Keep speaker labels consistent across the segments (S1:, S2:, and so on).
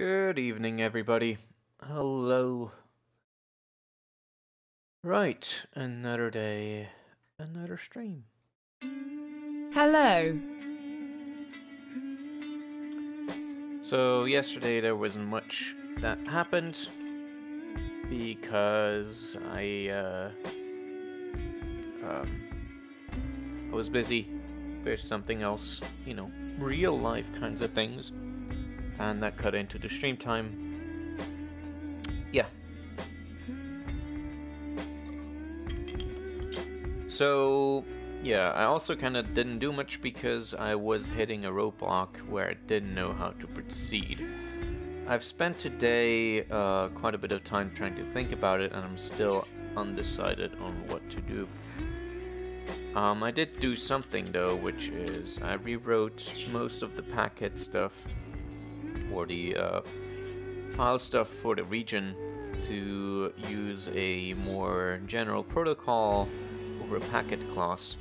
S1: Good evening, everybody. Hello. Right, another day, another stream.
S2: Hello.
S1: So, yesterday there wasn't much that happened because I, uh, um, I was busy with something else, you know, real life kinds of things, and that cut into the stream time. Yeah. So, yeah, I also kind of didn't do much because I was hitting a roadblock where I didn't know how to proceed. I've spent today uh, quite a bit of time trying to think about it and I'm still undecided on what to do. Um, I did do something though, which is I rewrote most of the packet stuff or the uh, file stuff for the region to use a more general protocol over a packet class,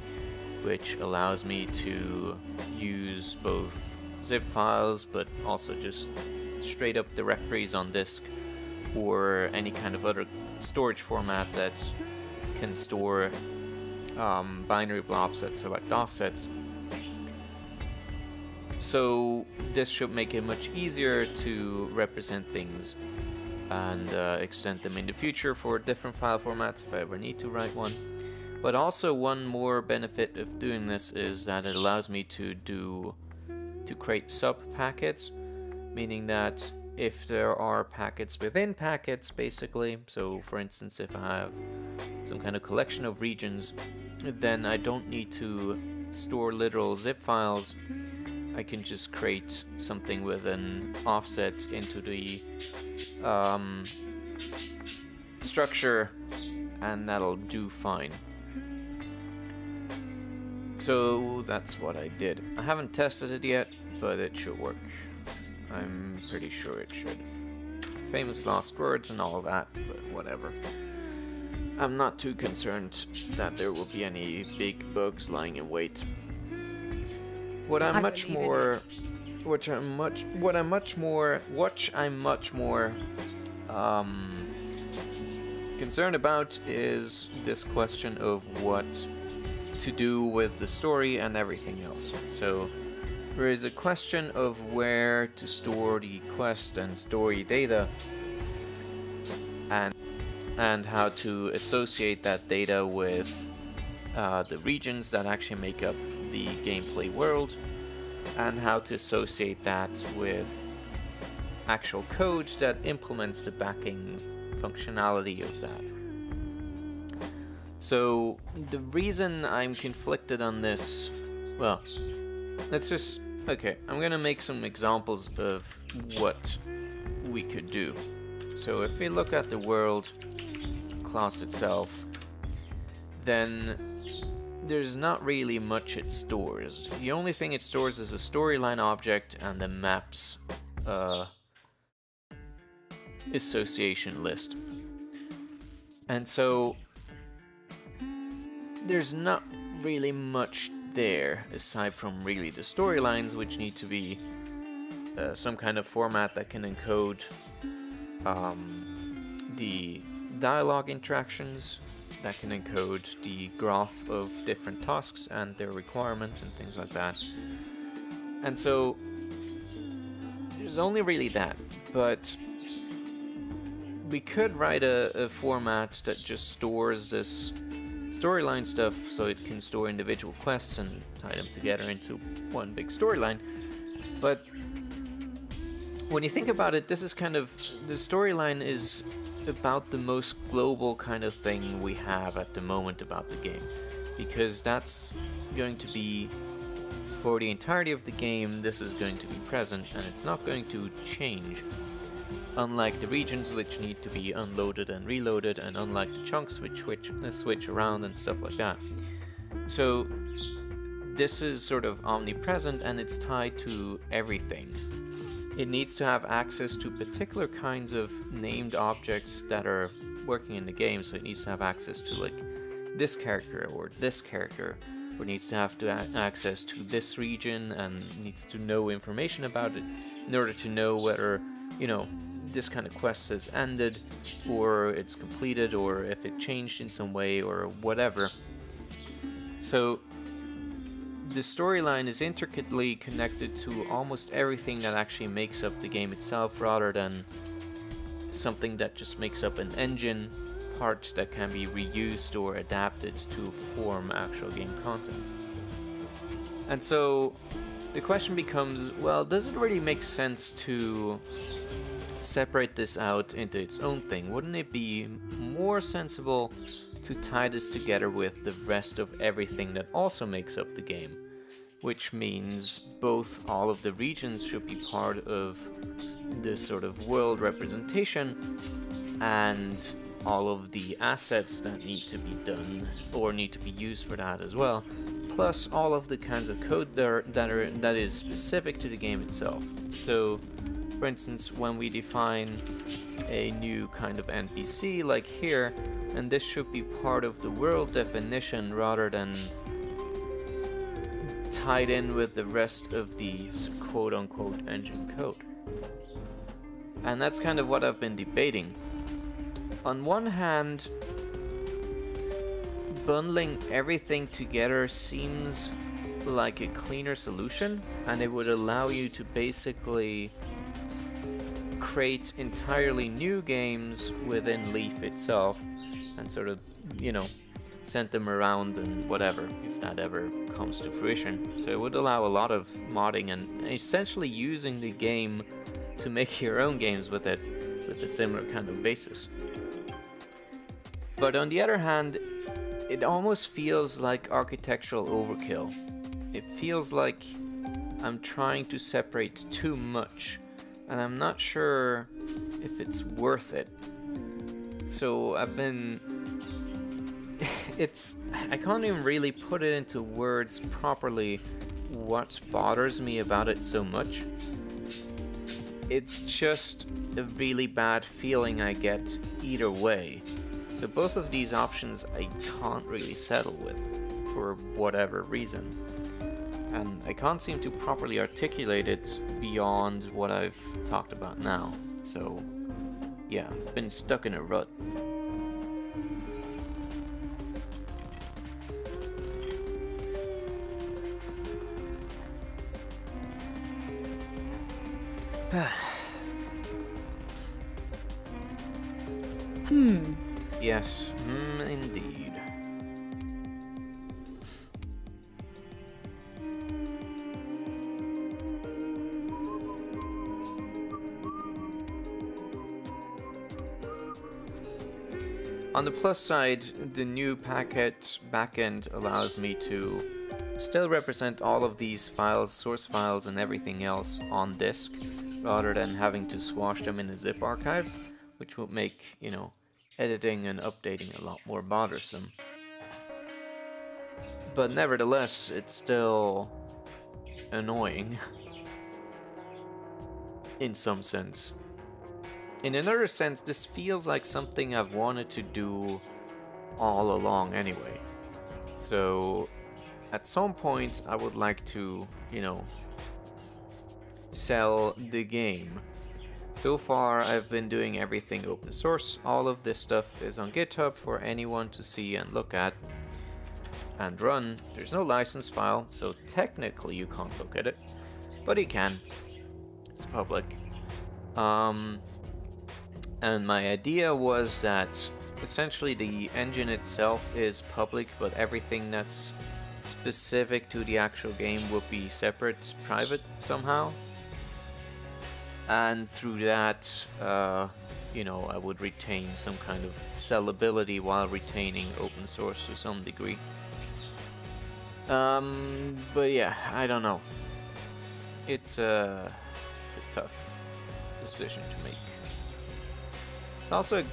S1: which allows me to use both zip files but also just straight up directories on disk or any kind of other storage format that can store um, binary blobs that select offsets. So this should make it much easier to represent things and uh, extend them in the future for different file formats if I ever need to write one. But also one more benefit of doing this is that it allows me to do to create sub packets, meaning that if there are packets within packets basically, so for instance if I have some kind of collection of regions, then I don't need to store literal zip files I can just create something with an offset into the um, structure and that'll do fine. So that's what I did. I haven't tested it yet, but it should work. I'm pretty sure it should. Famous last words and all that, but whatever. I'm not too concerned that there will be any big bugs lying in wait. What I'm,
S2: I'm
S1: much more, which I'm much, what I'm much more, what I'm much more, um, concerned about is this question of what to do with the story and everything else. So there is a question of where to store the quest and story data, and and how to associate that data with uh, the regions that actually make up the gameplay world and how to associate that with actual code that implements the backing functionality of that. So the reason I'm conflicted on this, well, let's just, okay, I'm gonna make some examples of what we could do. So if we look at the world class itself, then there's not really much it stores. The only thing it stores is a storyline object and the maps uh, association list. And so there's not really much there aside from really the storylines which need to be uh, some kind of format that can encode um, the dialogue interactions that can encode the graph of different tasks and their requirements and things like that. And so there's only really that, but we could write a, a format that just stores this storyline stuff so it can store individual quests and tie them together into one big storyline. But when you think about it, this is kind of the storyline is about the most global kind of thing we have at the moment about the game because that's going to be for the entirety of the game this is going to be present and it's not going to change. Unlike the regions which need to be unloaded and reloaded and unlike the chunks which switch, uh, switch around and stuff like that. So this is sort of omnipresent and it's tied to everything it needs to have access to particular kinds of named objects that are working in the game. So it needs to have access to like this character or this character, or needs to have to access to this region and needs to know information about it in order to know whether you know, this kind of quest has ended, or it's completed, or if it changed in some way, or whatever. So the storyline is intricately connected to almost everything that actually makes up the game itself rather than something that just makes up an engine, parts that can be reused or adapted to form actual game content. And so the question becomes, well, does it really make sense to separate this out into its own thing? Wouldn't it be more sensible to tie this together with the rest of everything that also makes up the game? Which means both all of the regions should be part of this sort of world representation and all of the assets that need to be done or need to be used for that as well plus all of the kinds of code that are that is specific to the game itself so for instance when we define a new kind of NPC like here and this should be part of the world definition rather than tied in with the rest of the quote-unquote engine code and that's kind of what I've been debating. On one hand, bundling everything together seems like a cleaner solution and it would allow you to basically create entirely new games within Leaf itself and sort of, you know, send them around and whatever, if that ever comes to fruition. So it would allow a lot of modding and essentially using the game to make your own games with it with a similar kind of basis. But on the other hand, it almost feels like architectural overkill. It feels like I'm trying to separate too much, and I'm not sure if it's worth it. So I've been. It's. I can't even really put it into words properly what bothers me about it so much it's just a really bad feeling I get either way. So both of these options I can't really settle with for whatever reason. And I can't seem to properly articulate it beyond what I've talked about now. So yeah, I've been stuck in a rut.
S2: hmm.
S1: Yes, hmm, indeed. On the plus side, the new Packet backend allows me to still represent all of these files, source files and everything else on disk rather than having to swash them in a zip archive, which would make, you know, editing and updating a lot more bothersome. But nevertheless, it's still annoying. in some sense. In another sense, this feels like something I've wanted to do all along anyway. So, at some point, I would like to, you know, sell the game. So far I've been doing everything open source. All of this stuff is on GitHub for anyone to see and look at and run. There's no license file, so technically you can't look at it, but you can. It's public. Um, and my idea was that essentially the engine itself is public, but everything that's specific to the actual game would be separate, private somehow. And through that uh, you know I would retain some kind of sellability while retaining open source to some degree. Um, but yeah I don't know. It's a, it's a tough decision to make it's also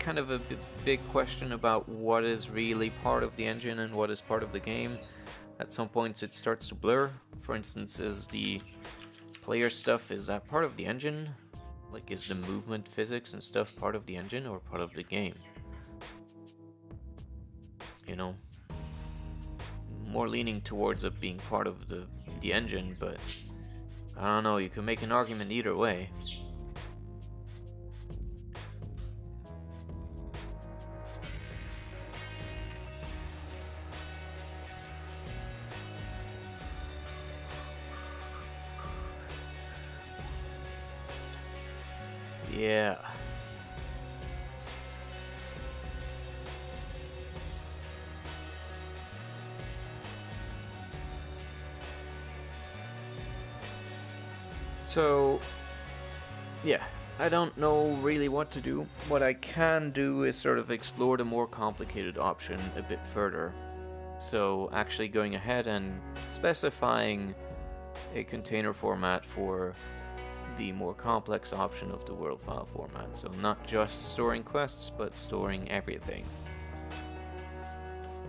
S1: kind of a big question about what is really part of the engine and what is part of the game at some points it starts to blur for instance is the player stuff, is that part of the engine? Like, is the movement physics and stuff part of the engine or part of the game? You know? More leaning towards it being part of the, the engine, but I don't know, you can make an argument either way. Yeah. So, yeah, I don't know really what to do. What I can do is sort of explore the more complicated option a bit further. So, actually going ahead and specifying a container format for the more complex option of the world file format. So, not just storing quests, but storing everything.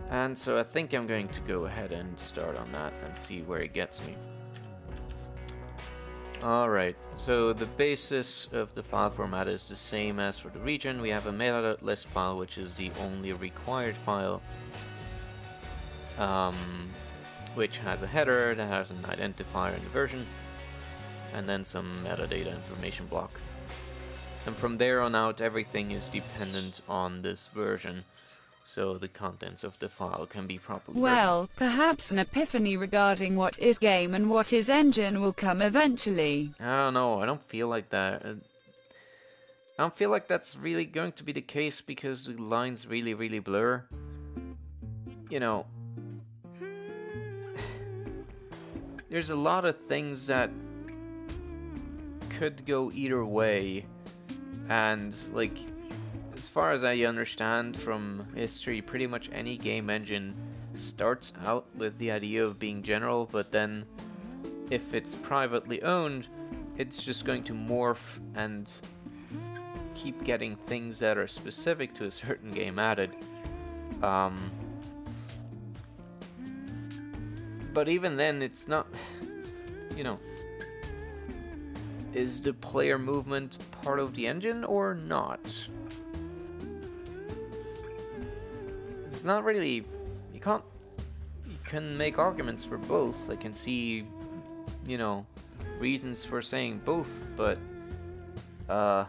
S1: And so I think I'm going to go ahead and start on that and see where it gets me. Alright, so the basis of the file format is the same as for the region. We have a metadata list file, which is the only required file, um, which has a header that has an identifier and a version, and then some metadata information block. And from there on out, everything is dependent on this version so the contents of the file can be properly
S2: Well, perhaps an epiphany regarding what is game and what is engine will come eventually.
S1: I don't know, I don't feel like that. Uh, I don't feel like that's really going to be the case because the lines really, really blur. You know, there's a lot of things that could go either way, and like as far as I understand from history, pretty much any game engine starts out with the idea of being general, but then if it's privately owned, it's just going to morph and keep getting things that are specific to a certain game added. Um, but even then, it's not, you know, is the player movement part of the engine or not? it's not really you can't you can make arguments for both. I can see you know reasons for saying both, but uh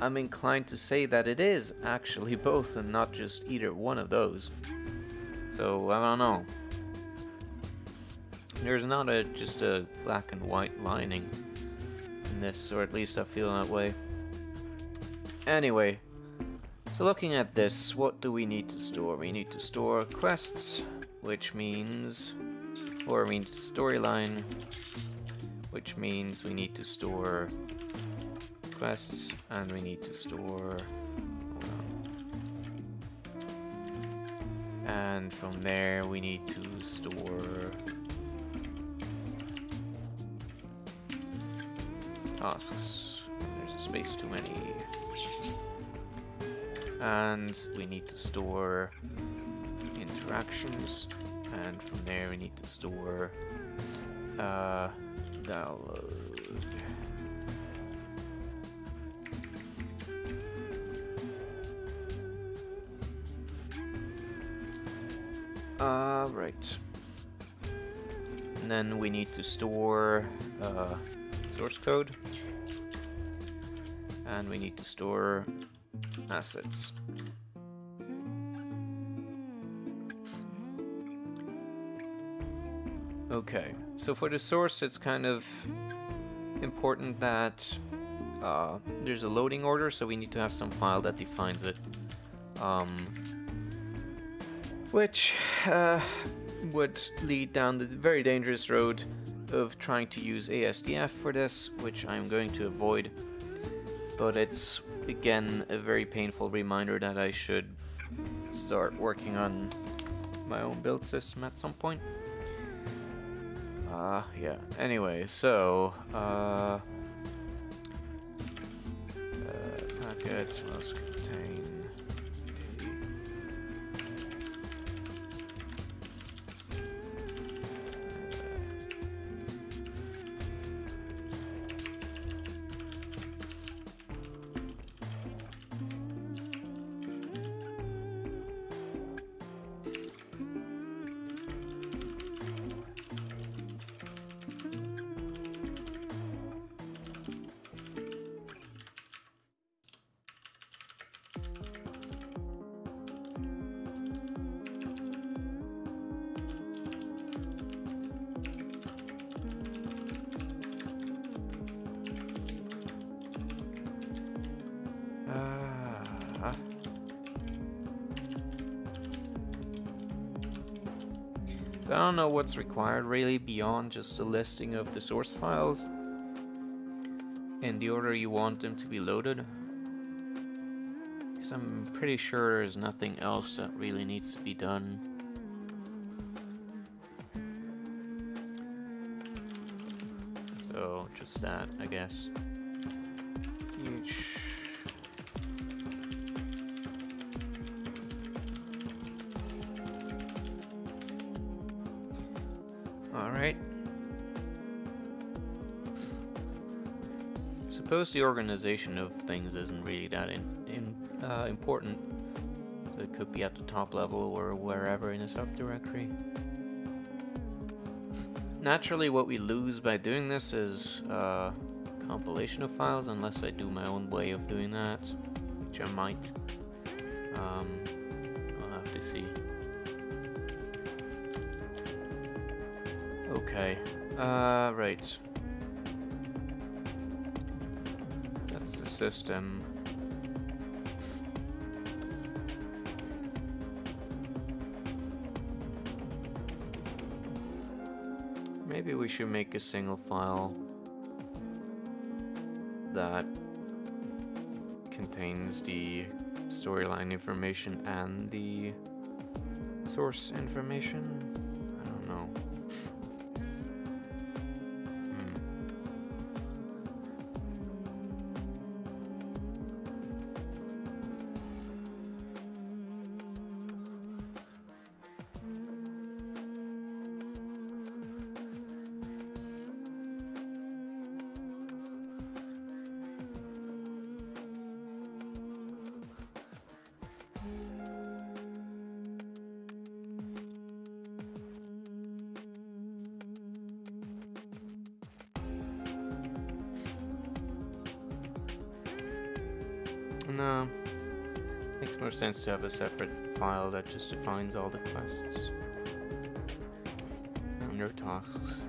S1: I'm inclined to say that it is actually both and not just either one of those. So I don't know. There's not a just a black and white lining in this, or at least I feel that way. Anyway, so looking at this, what do we need to store? We need to store quests, which means, or we need storyline, which means we need to store quests, and we need to store, and from there we need to store tasks. There's a space too many. And we need to store interactions. And from there we need to store uh, download. Uh, right. And then we need to store uh, source code and we need to store assets. Okay, so for the source, it's kind of important that uh, there's a loading order, so we need to have some file that defines it. Um, which uh, would lead down the very dangerous road of trying to use ASDF for this, which I'm going to avoid. But it's again a very painful reminder that I should start working on my own build system at some point. Uh, yeah. Anyway, so, uh, uh packet don't know what's required really beyond just a listing of the source files and the order you want them to be loaded. Because I'm pretty sure there's nothing else that really needs to be done. So just that, I guess. Huge. Suppose the organization of things isn't really that in, in, uh, important. So it could be at the top level or wherever in a subdirectory. Naturally, what we lose by doing this is uh, compilation of files, unless I do my own way of doing that, which I might. Um, I'll have to see. Okay. Uh, right. System. Maybe we should make a single file that contains the storyline information and the source information. Sense to have a separate file that just defines all the quests and their tasks.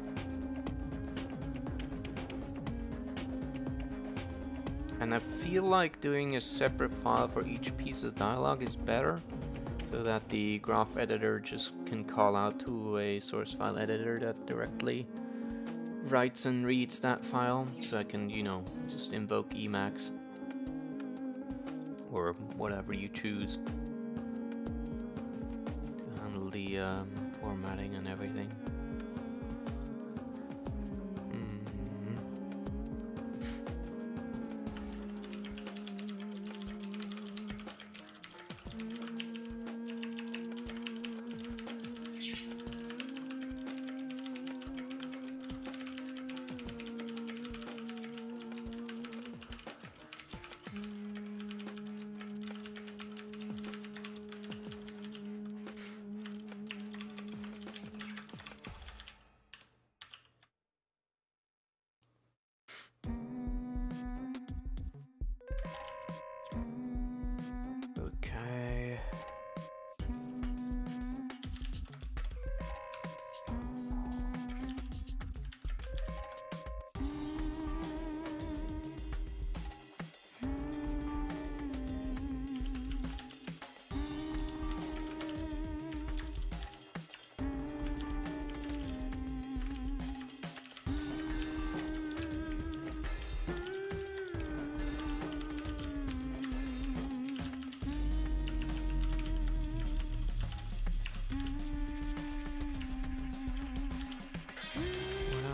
S1: And I feel like doing a separate file for each piece of dialogue is better, so that the graph editor just can call out to a source file editor that directly writes and reads that file, so I can, you know, just invoke Emacs whatever you choose to handle the um, formatting and everything.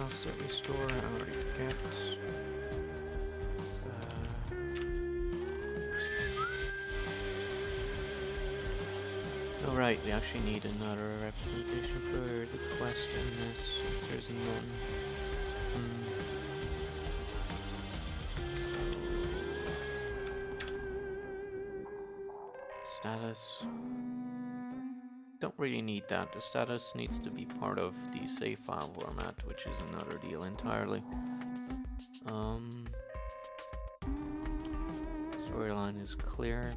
S1: We store? Uh, oh right, we actually need another representation for the quest this, since there's none. Don't really need that. The status needs to be part of the save file format, which is another deal entirely. Um, storyline is clear.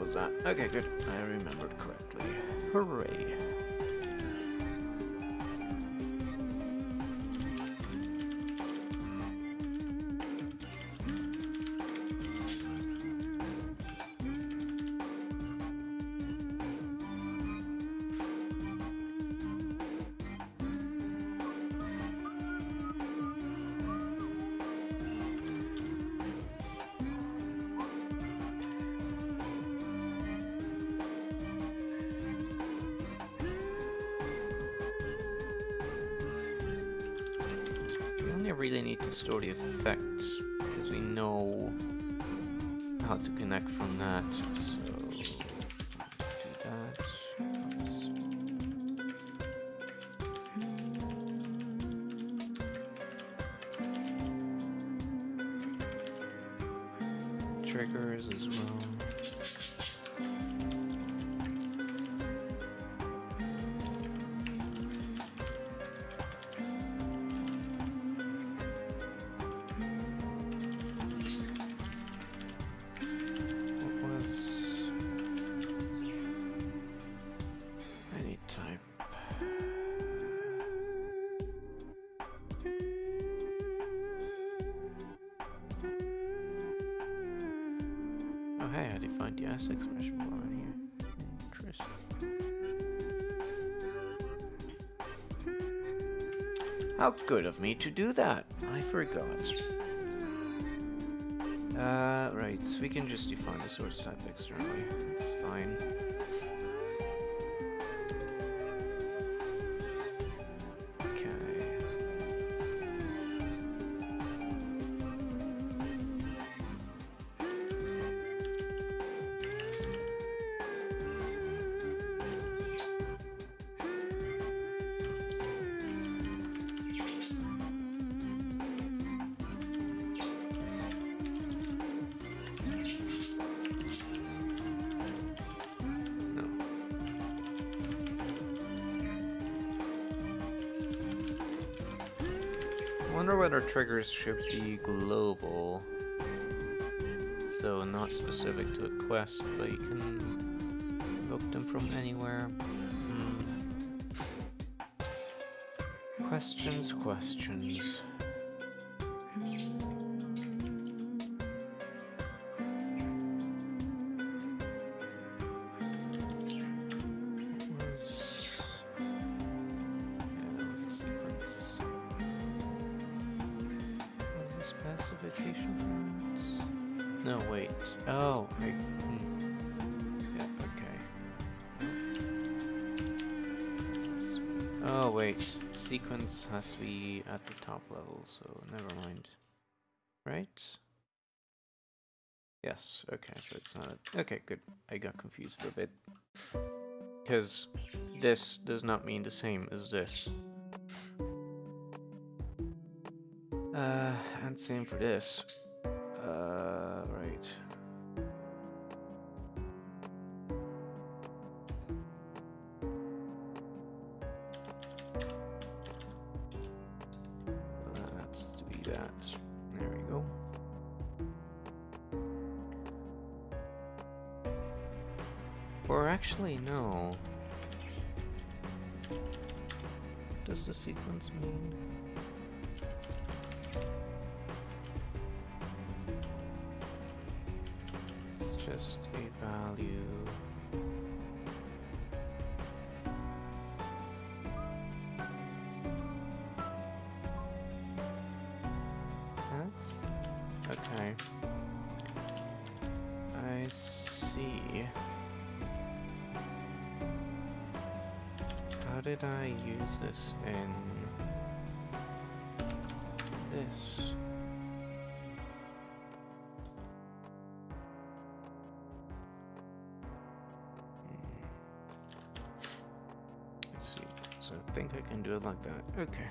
S1: Was that. Okay, good. Really need to store the effects because we know how to connect from that. So do that. Triggers as well. Good of me to do that. I forgot. Uh, right, we can just define the source type externally. It's fine. Wonder whether triggers should be global. So not specific to a quest, but you can invoke them from anywhere. Hmm. Questions, questions. Has to be at the top level, so never mind. Right? Yes, okay, so it's not... Okay, good. I got confused for a bit. Because this does not mean the same as this. Uh, and same for this. This in this? Hmm. I see. So I think I can do it like that. Okay.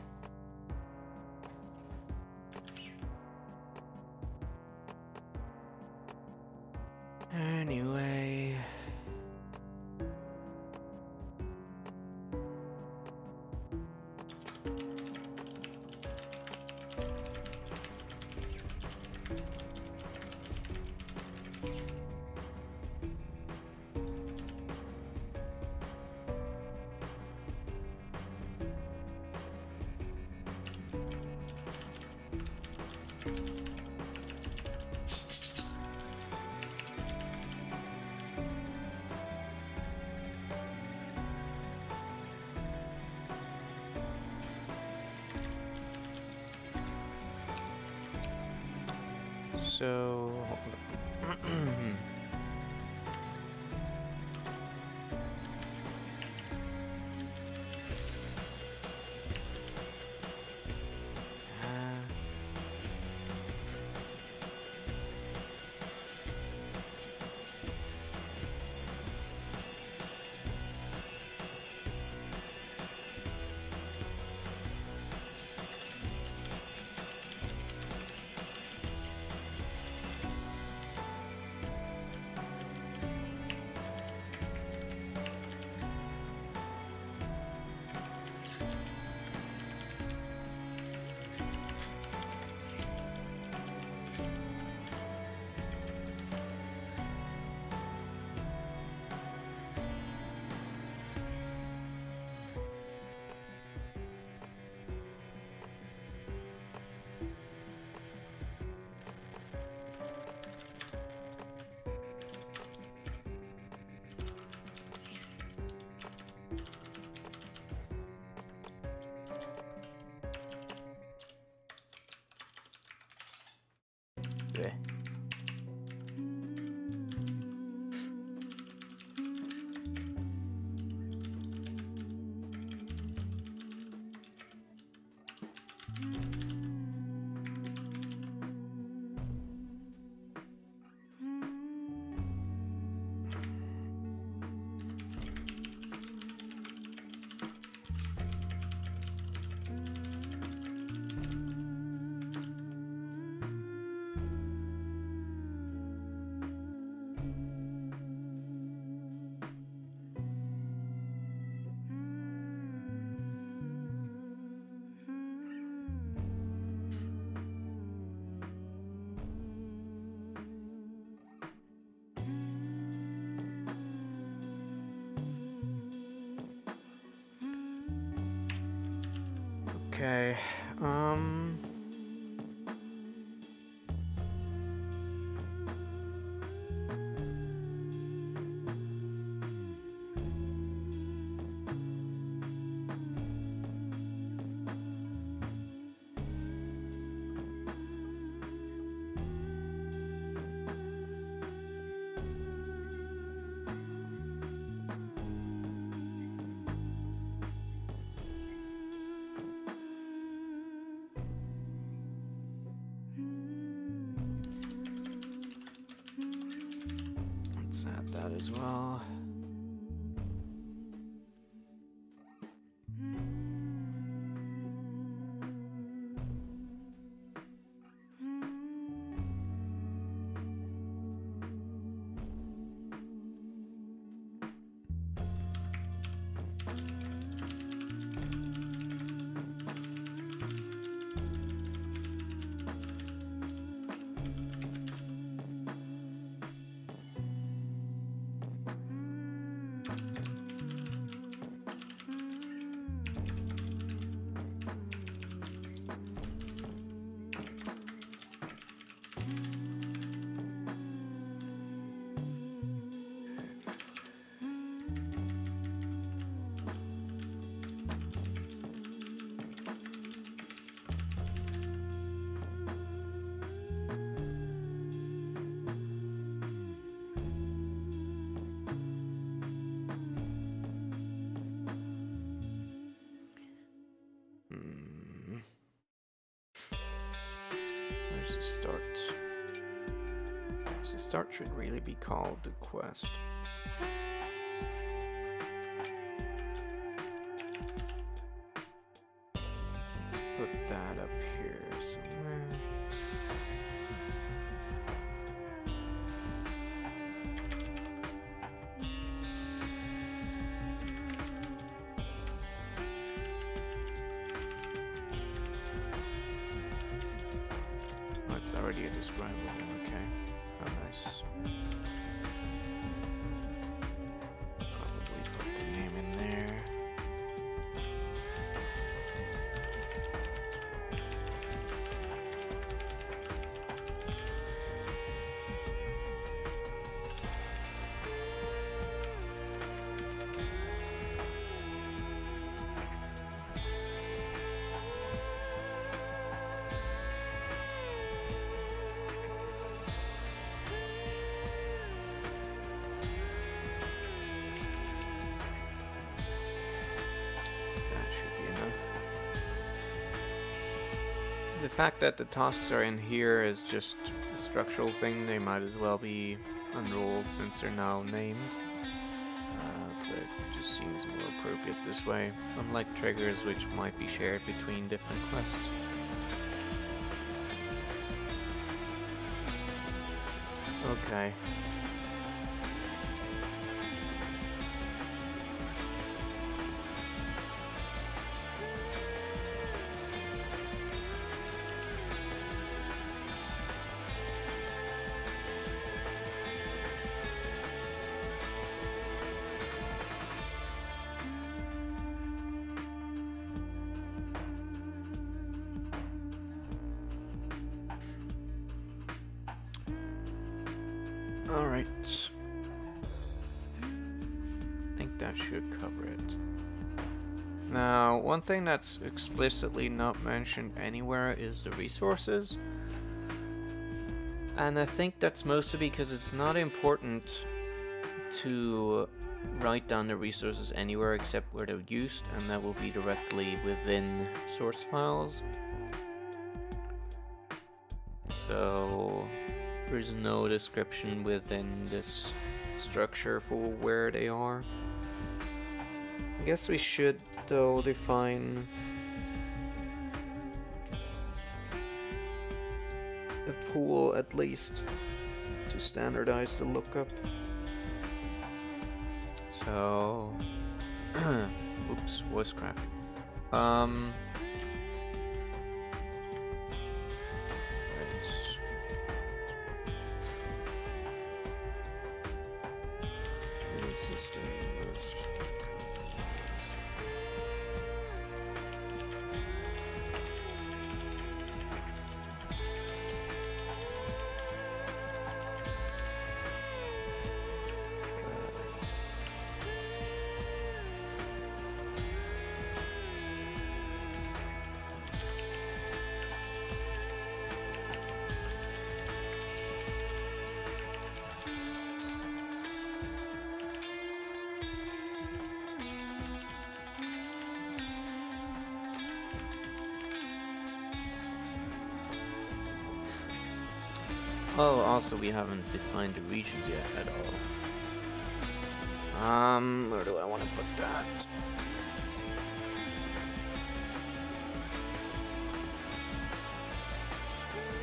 S1: 对。Okay. Um. As well. Jurassic Start should really be called the quest. Let's put that up here somewhere. Oh, it's already a describable. The fact that the tasks are in here is just a structural thing. They might as well be unrolled since they're now named. Uh, but it just seems more appropriate this way, unlike triggers which might be shared between different quests. Okay. Thing that's explicitly not mentioned anywhere is the resources. And I think that's mostly because it's not important to write down the resources anywhere except where they're used, and that will be directly within source files. So there's no description within this structure for where they are. I guess we should though define a pool at least to standardize the lookup. So, oops, voice crack. Um, haven't the regions yet at all. Um, where do I want to put that?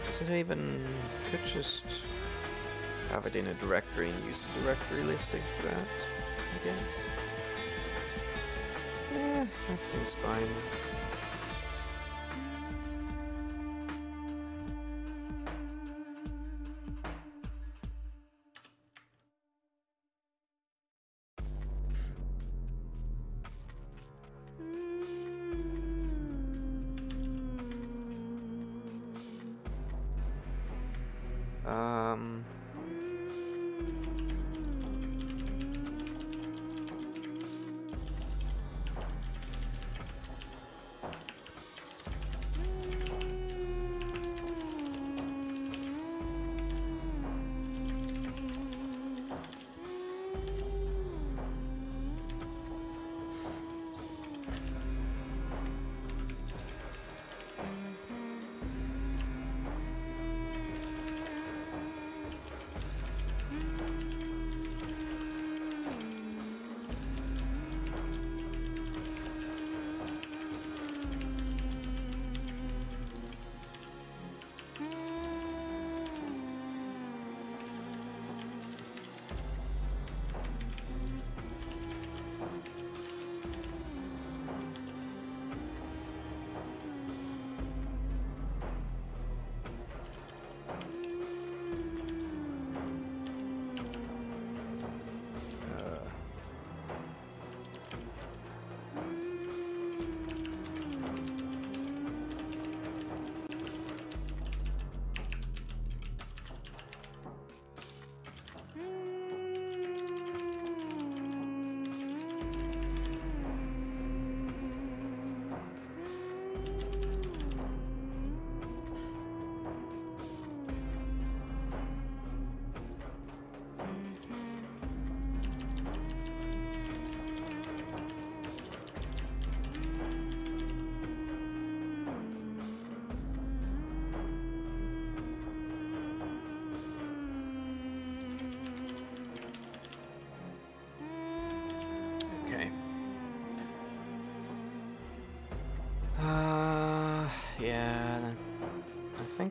S1: Does it even... could just have it in a directory and use the directory listing for that, I guess. Eh, that seems fine.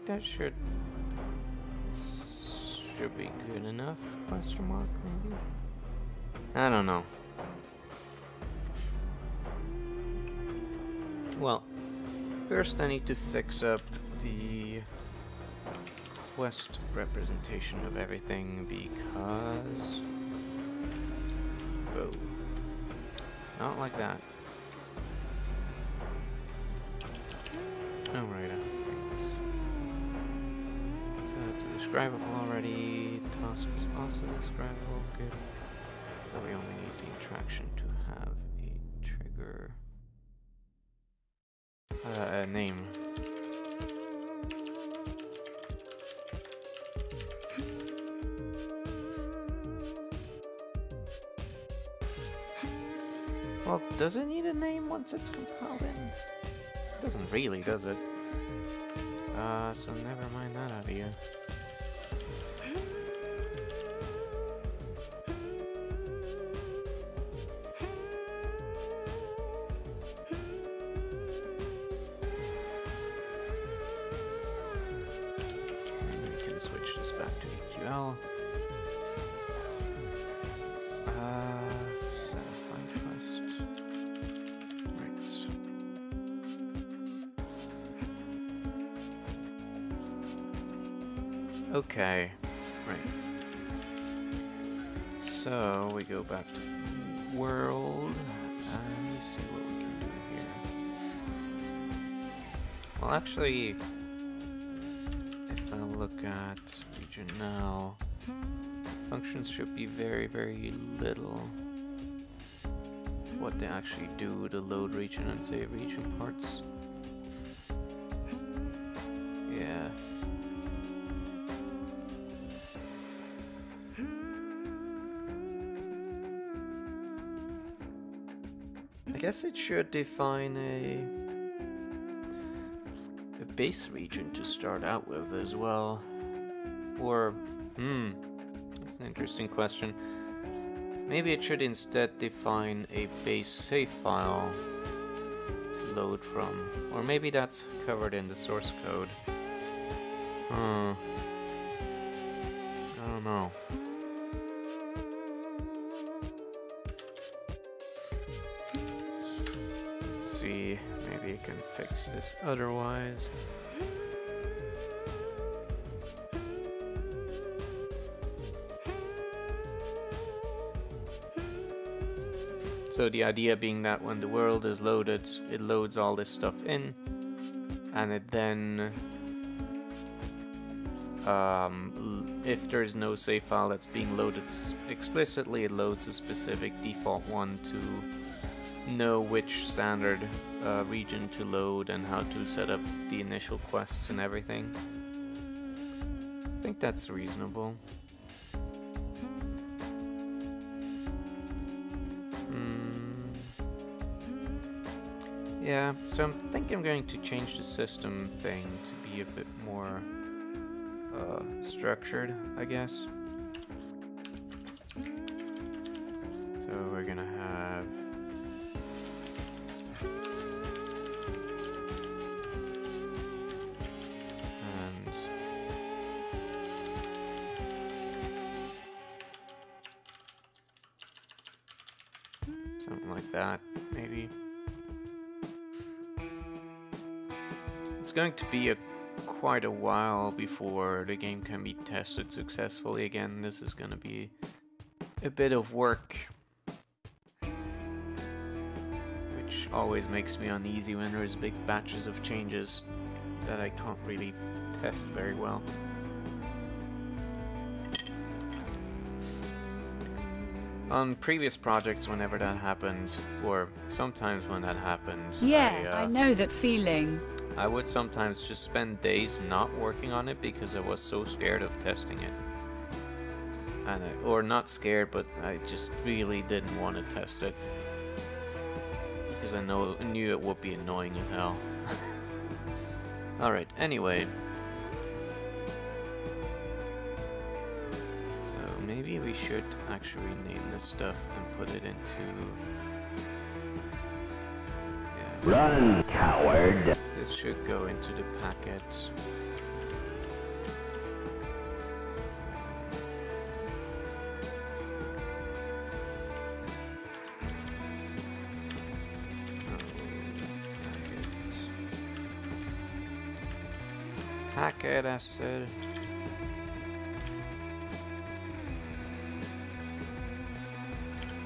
S1: That should should be good enough. Question mark, maybe. I don't know. Well, first I need to fix up the quest representation of everything because... Whoa. Not like that. Interaction to have a trigger. Uh, a name. Well, does it need a name once it's compiled in? It doesn't really, does it? Uh, so never mind that idea. So we go back to the world and see what we can do here. Well, actually, if I look at region now, functions should be very, very little what they actually do to load region and save region parts. Guess it should define a, a base region to start out with as well. Or, hmm, that's an interesting question. Maybe it should instead define a base save file to load from. Or maybe that's covered in the source code. Hmm. I don't know. Can fix this otherwise. So the idea being that when the world is loaded, it loads all this stuff in, and it then, um, if there's no save file that's being loaded explicitly, it loads a specific default one to know which standard uh, region to load and how to set up the initial quests and everything. I think that's reasonable. Mm. Yeah, so I think I'm going to change the system thing to be a bit more uh, structured, I guess. To be a quite a while before the game can be tested successfully again. This is going to be a bit of work. Which always makes me uneasy when there's big batches of changes that I can't really test very well. On previous projects, whenever that happened, or sometimes when that happened,
S2: yeah, I, uh, I know that feeling.
S1: I would sometimes just spend days not working on it because I was so scared of testing it. And I, or not scared, but I just really didn't want to test it because I know knew it would be annoying as hell. All right. Anyway, So maybe we should actually rename this stuff and put it into...
S3: Yeah. Run, coward!
S1: This should go into the packet. Packet acid.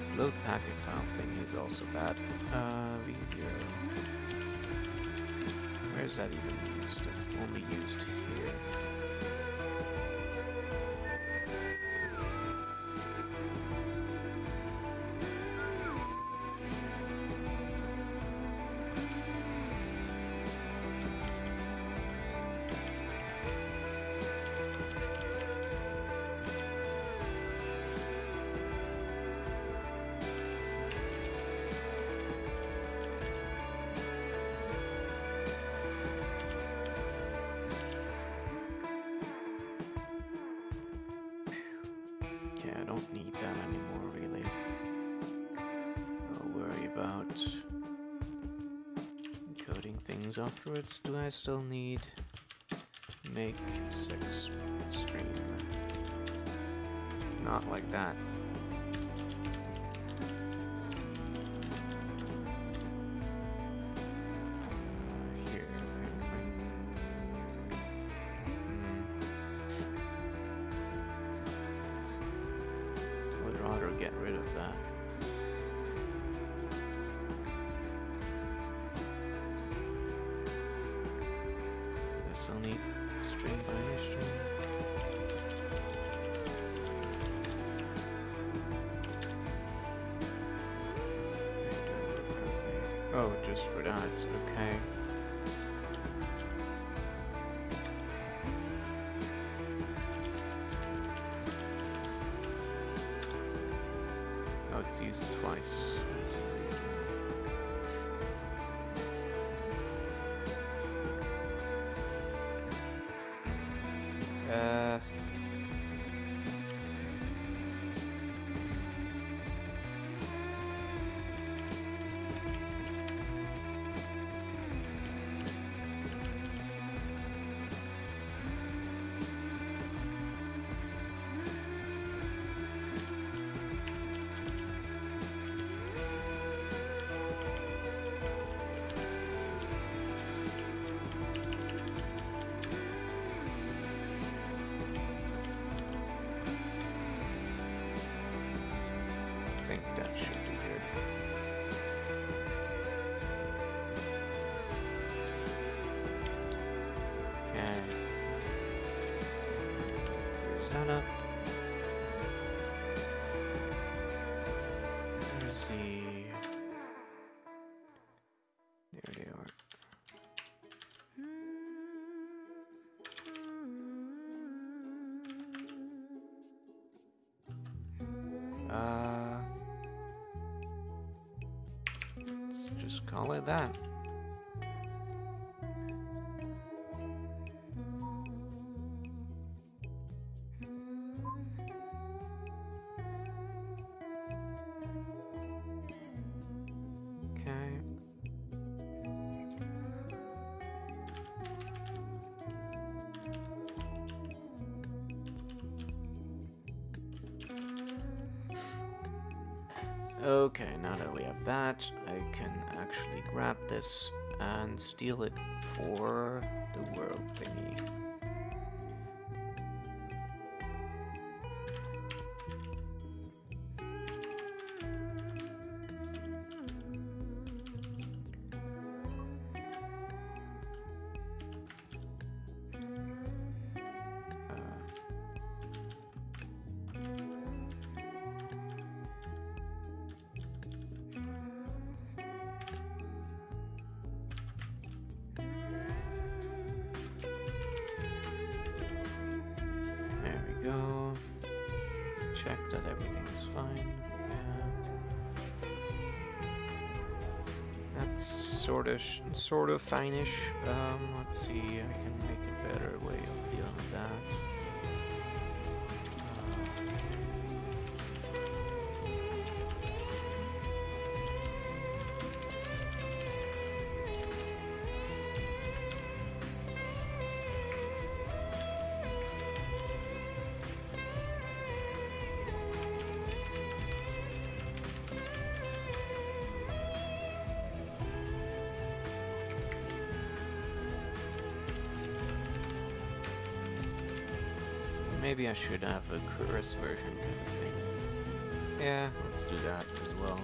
S1: This load packet file thing is also bad. Uh, V0. Where is that even used? It's only used here. Things afterwards. Do I still need make six stream? Not like that. That up. There's the. There they are. Uh, let's just call it that. Okay, now that we have that, I can actually grab this and steal it for the world thingy. Sort of sort of fine-ish. Um, let's see. I can make a better way of dealing with that. Version kind of thing. Yeah, let's do that as well.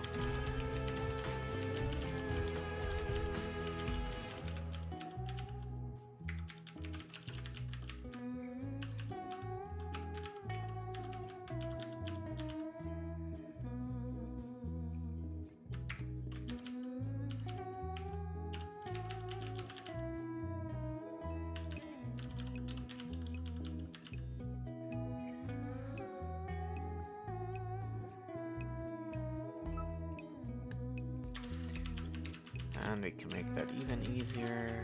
S1: And we can make that even easier.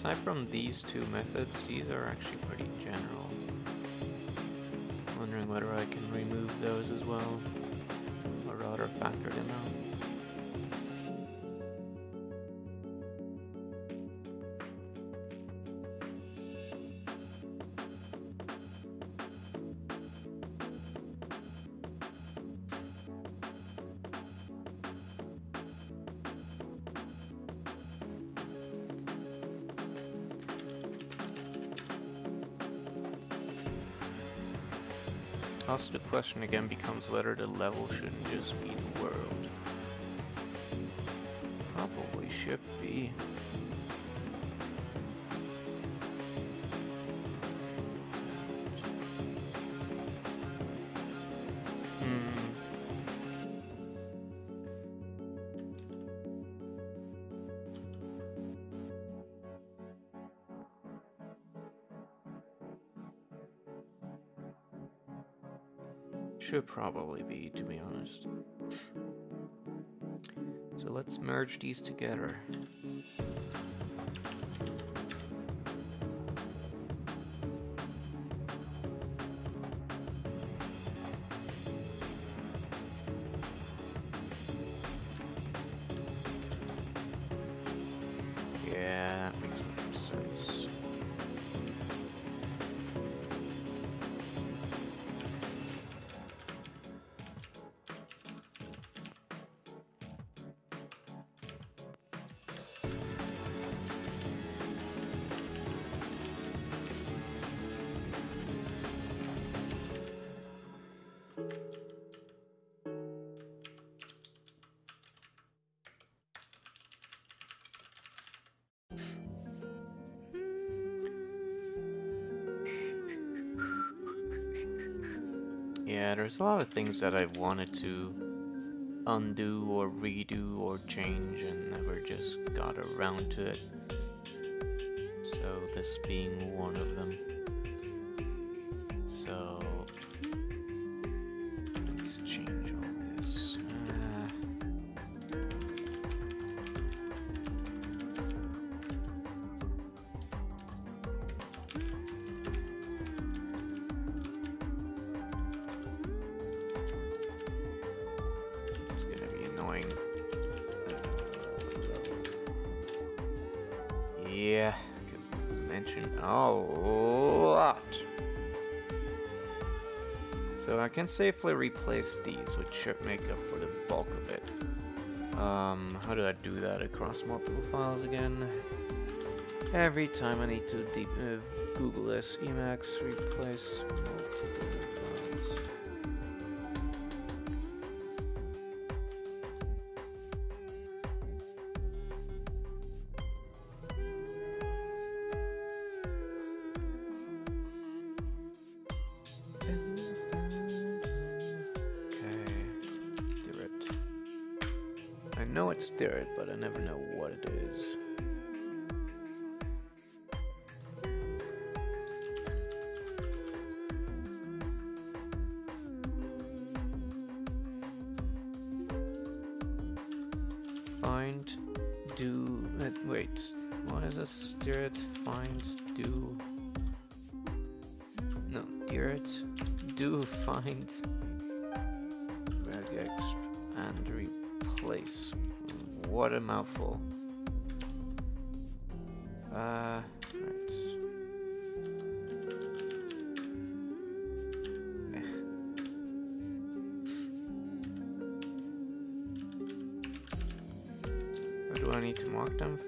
S1: Aside from these two methods, these are actually pretty general. Wondering whether I can remove those as well, Also, the question again becomes whether the level shouldn't just be the world. Probably should be. Should probably be, to be honest. So let's merge these together. There's a lot of things that I've wanted to undo or redo or change and never just got around to it. So this being one of them. Safely replace these, which should make up for the bulk of it. Um, how do I do that across multiple files again? Every time I need to deep, uh, Google this, Emacs replace multiple files.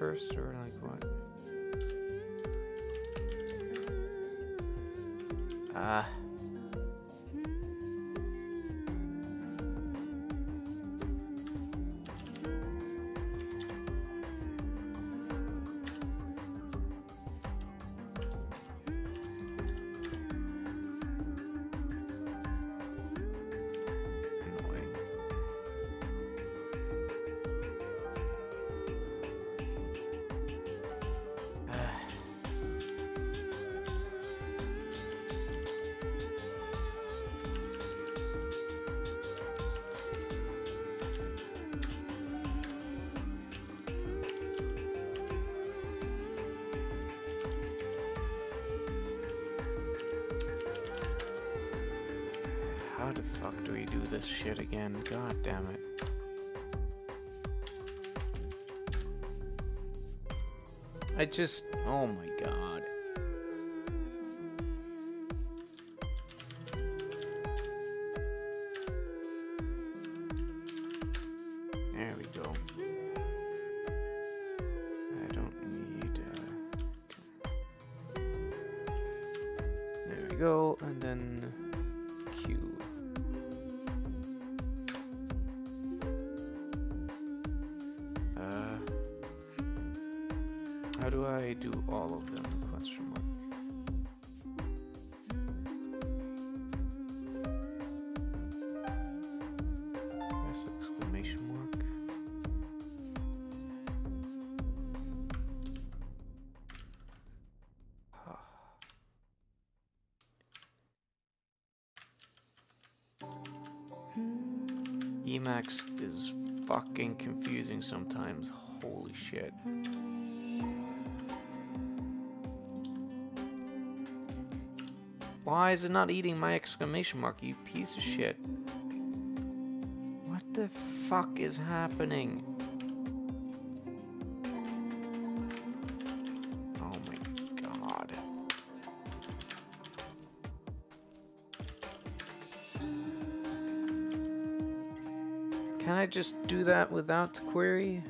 S1: First, or like what? How the fuck do we do this shit again? God damn it. I just. Oh my god. Shit. Why is it not eating my exclamation mark, you piece of shit? What the fuck is happening? Oh my god. Can I just do that without the query?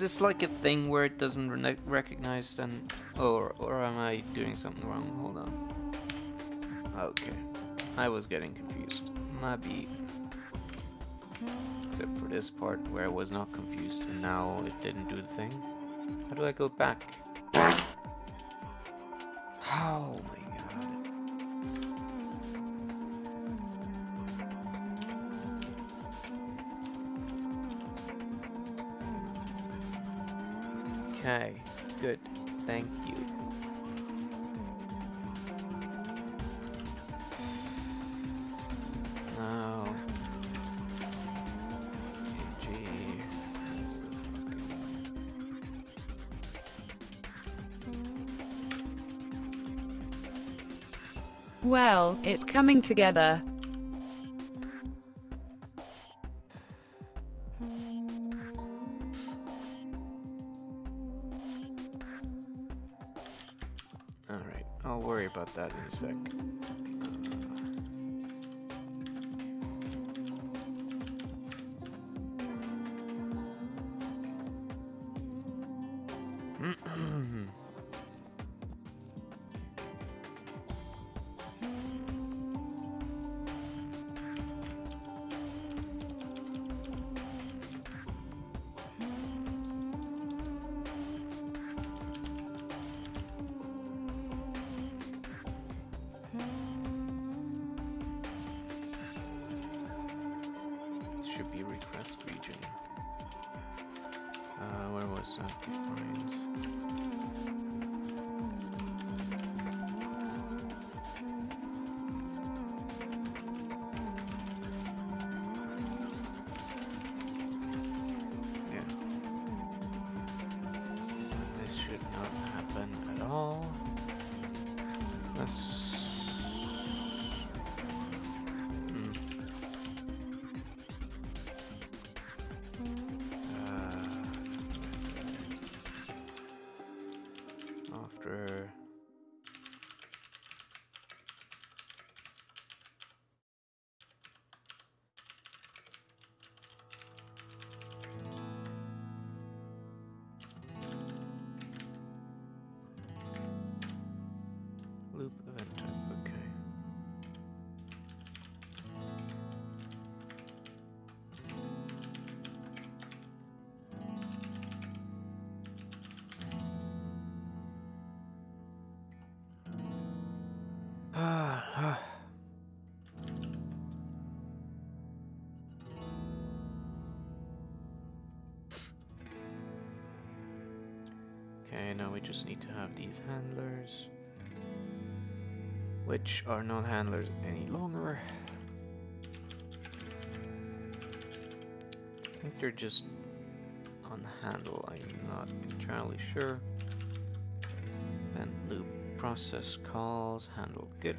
S1: This like a thing where it doesn't re- recognize then, or or am I doing something wrong? Hold on. Okay, I was getting confused. Maybe. Except for this part where I was not confused, and now it didn't do the thing. How do I go back?
S2: It's coming together.
S1: Okay, now we just need to have these handlers, which are not handlers any longer. I think they're just on handle, I'm not entirely sure. Vent loop process calls, handle good.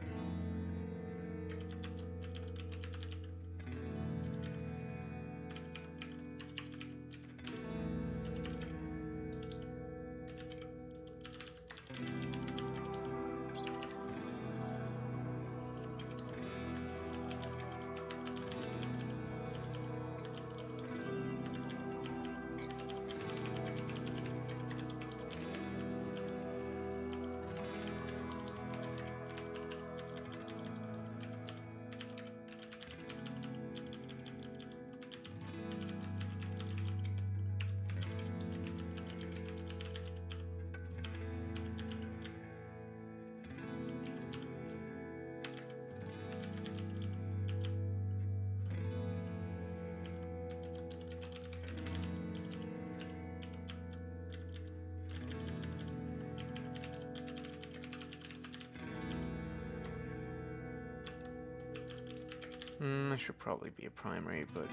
S1: Primary, but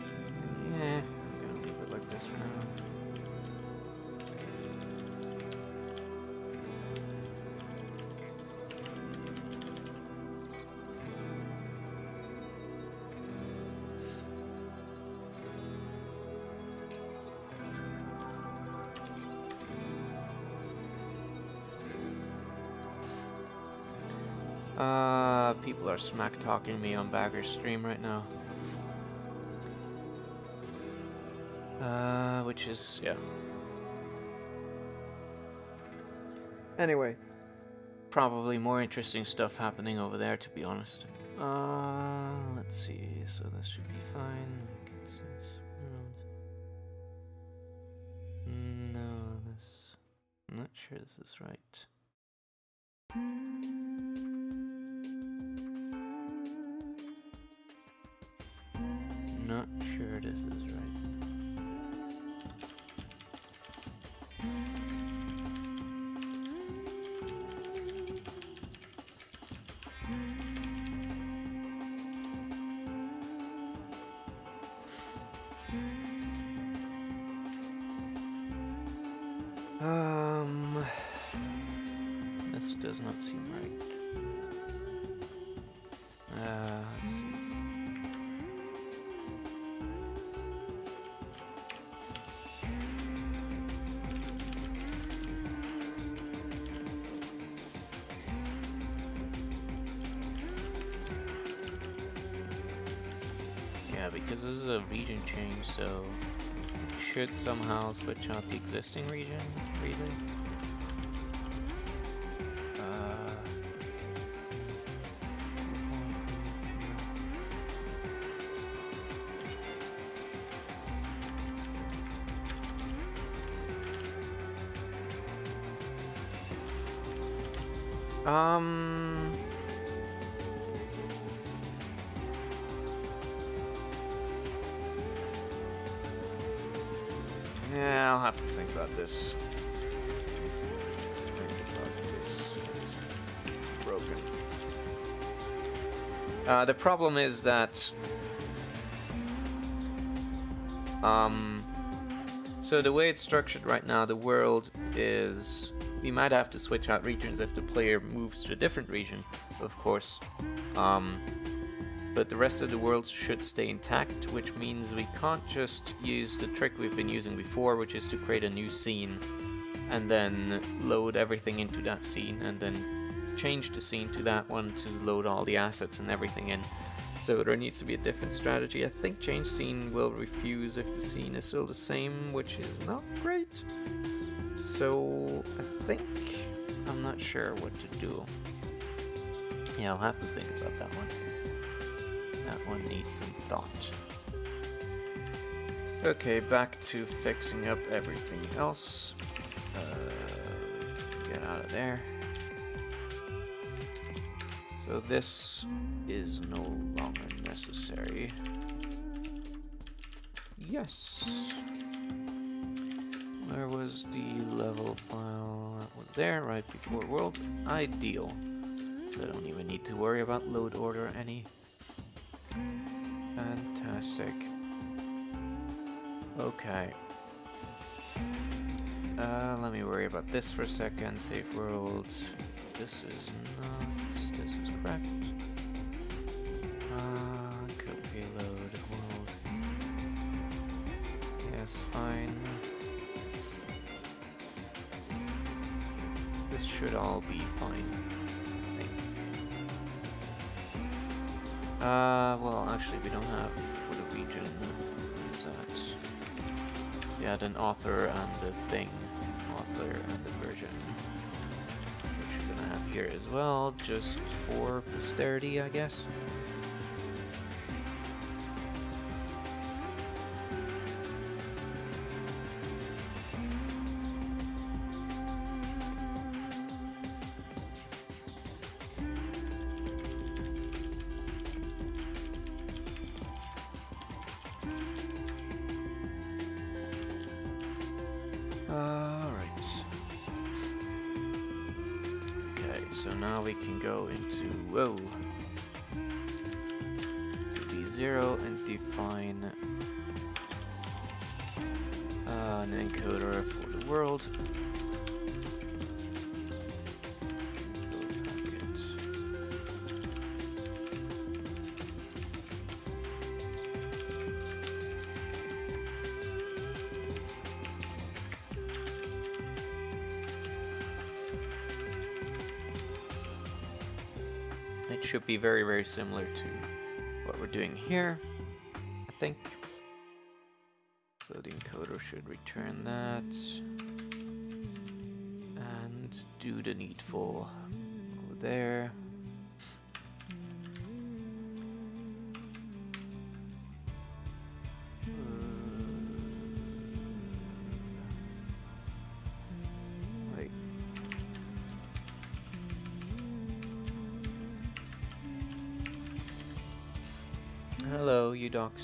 S1: yeah, I'm gonna leave it like this for now. Uh, people are smack talking me on Bagger's stream right now. Is, yeah.
S3: Anyway.
S1: Probably more interesting stuff happening over there, to be honest. Uh, let's see. So this should be fine. This does not seem right. Uh, let's see. Yeah, because this is a region change, so should somehow switch out the existing region, region. Problem is that um, so the way it's structured right now, the world is we might have to switch out regions if the player moves to a different region, of course. Um, but the rest of the world should stay intact, which means we can't just use the trick we've been using before, which is to create a new scene and then load everything into that scene and then change the scene to that one to load all the assets and everything in. So there needs to be a different strategy. I think change scene will refuse if the scene is still the same, which is not great. So I think I'm not sure what to do. Yeah, I'll have to think about that one. That one needs some thought. Okay, back to fixing up everything else. Uh, get out of there. So this is no longer necessary. Yes. Where was the level file? That was there, right before world. Ideal. So I don't even need to worry about load order any. Fantastic. Okay. Uh, let me worry about this for a second. Save world. This is. This here as well, just for posterity, I guess. It should be very, very similar to what we're doing here, I think. So the encoder should return that and do the needful over there.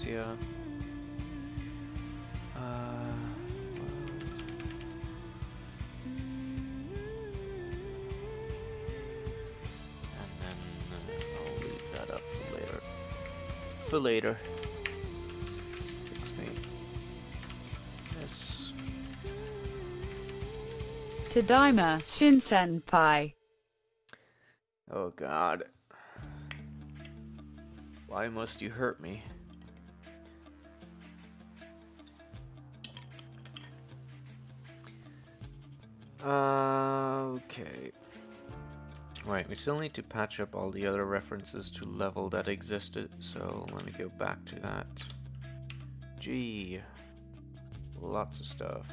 S1: Uh, and then uh, I'll leave that up for later. For later. Yes.
S2: Tadaima, Shin-senpai.
S1: Oh God. Why must you hurt me? We still need to patch up all the other references to level that existed, so let me go back to that. Gee, lots of stuff.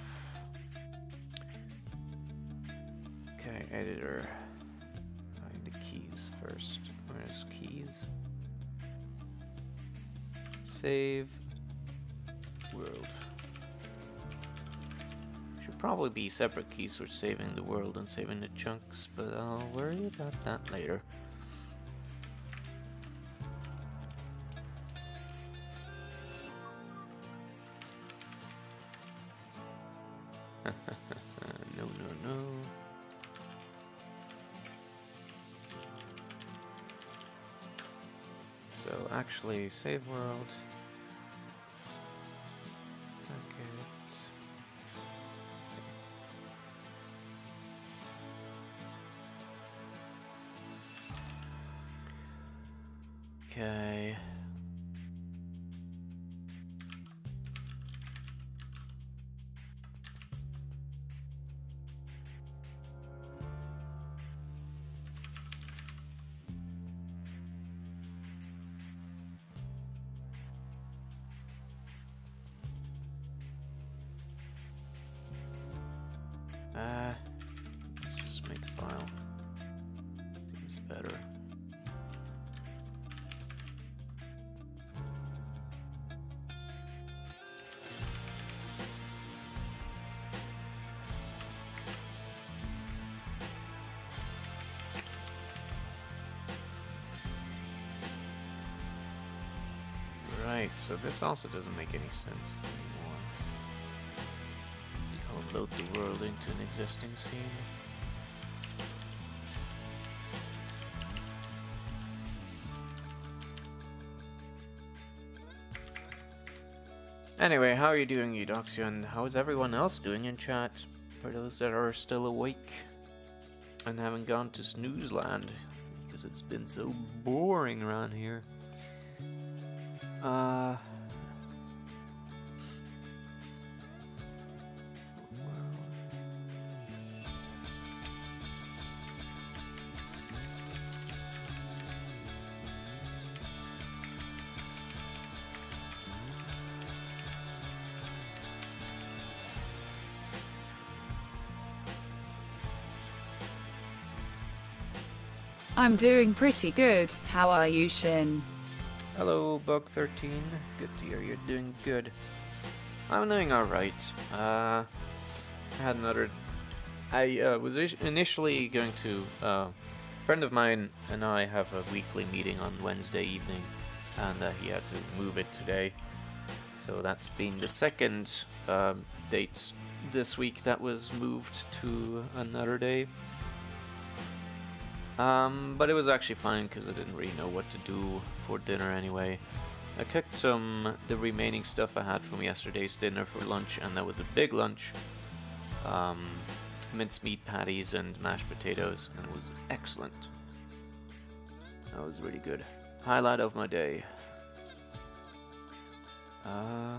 S1: Okay, editor. Find the keys first. Where's keys? Save. Probably be separate keys for saving the world and saving the chunks, but I'll worry about that later. no, no, no. So actually, save world. So this also doesn't make any sense anymore. So you load the world into an existing scene. Anyway, how are you doing, Eudoxia, and how is everyone else doing in chat? For those that are still awake and haven't gone to snooze land, because it's been so boring around here.
S2: I'm doing pretty good. How are you, Shin?
S1: Hello, Bug13. Good to hear you're doing good. I'm doing alright. Uh, I had another. I uh, was initially going to. Uh, a friend of mine and I have a weekly meeting on Wednesday evening, and uh, he had to move it today. So that's been the second um, date this week that was moved to another day. Um, but it was actually fine because I didn't really know what to do for dinner anyway. I cooked some the remaining stuff I had from yesterday's dinner for lunch, and that was a big lunch. Um, mincemeat patties and mashed potatoes, and it was excellent. That was really good. Highlight of my day. Uh.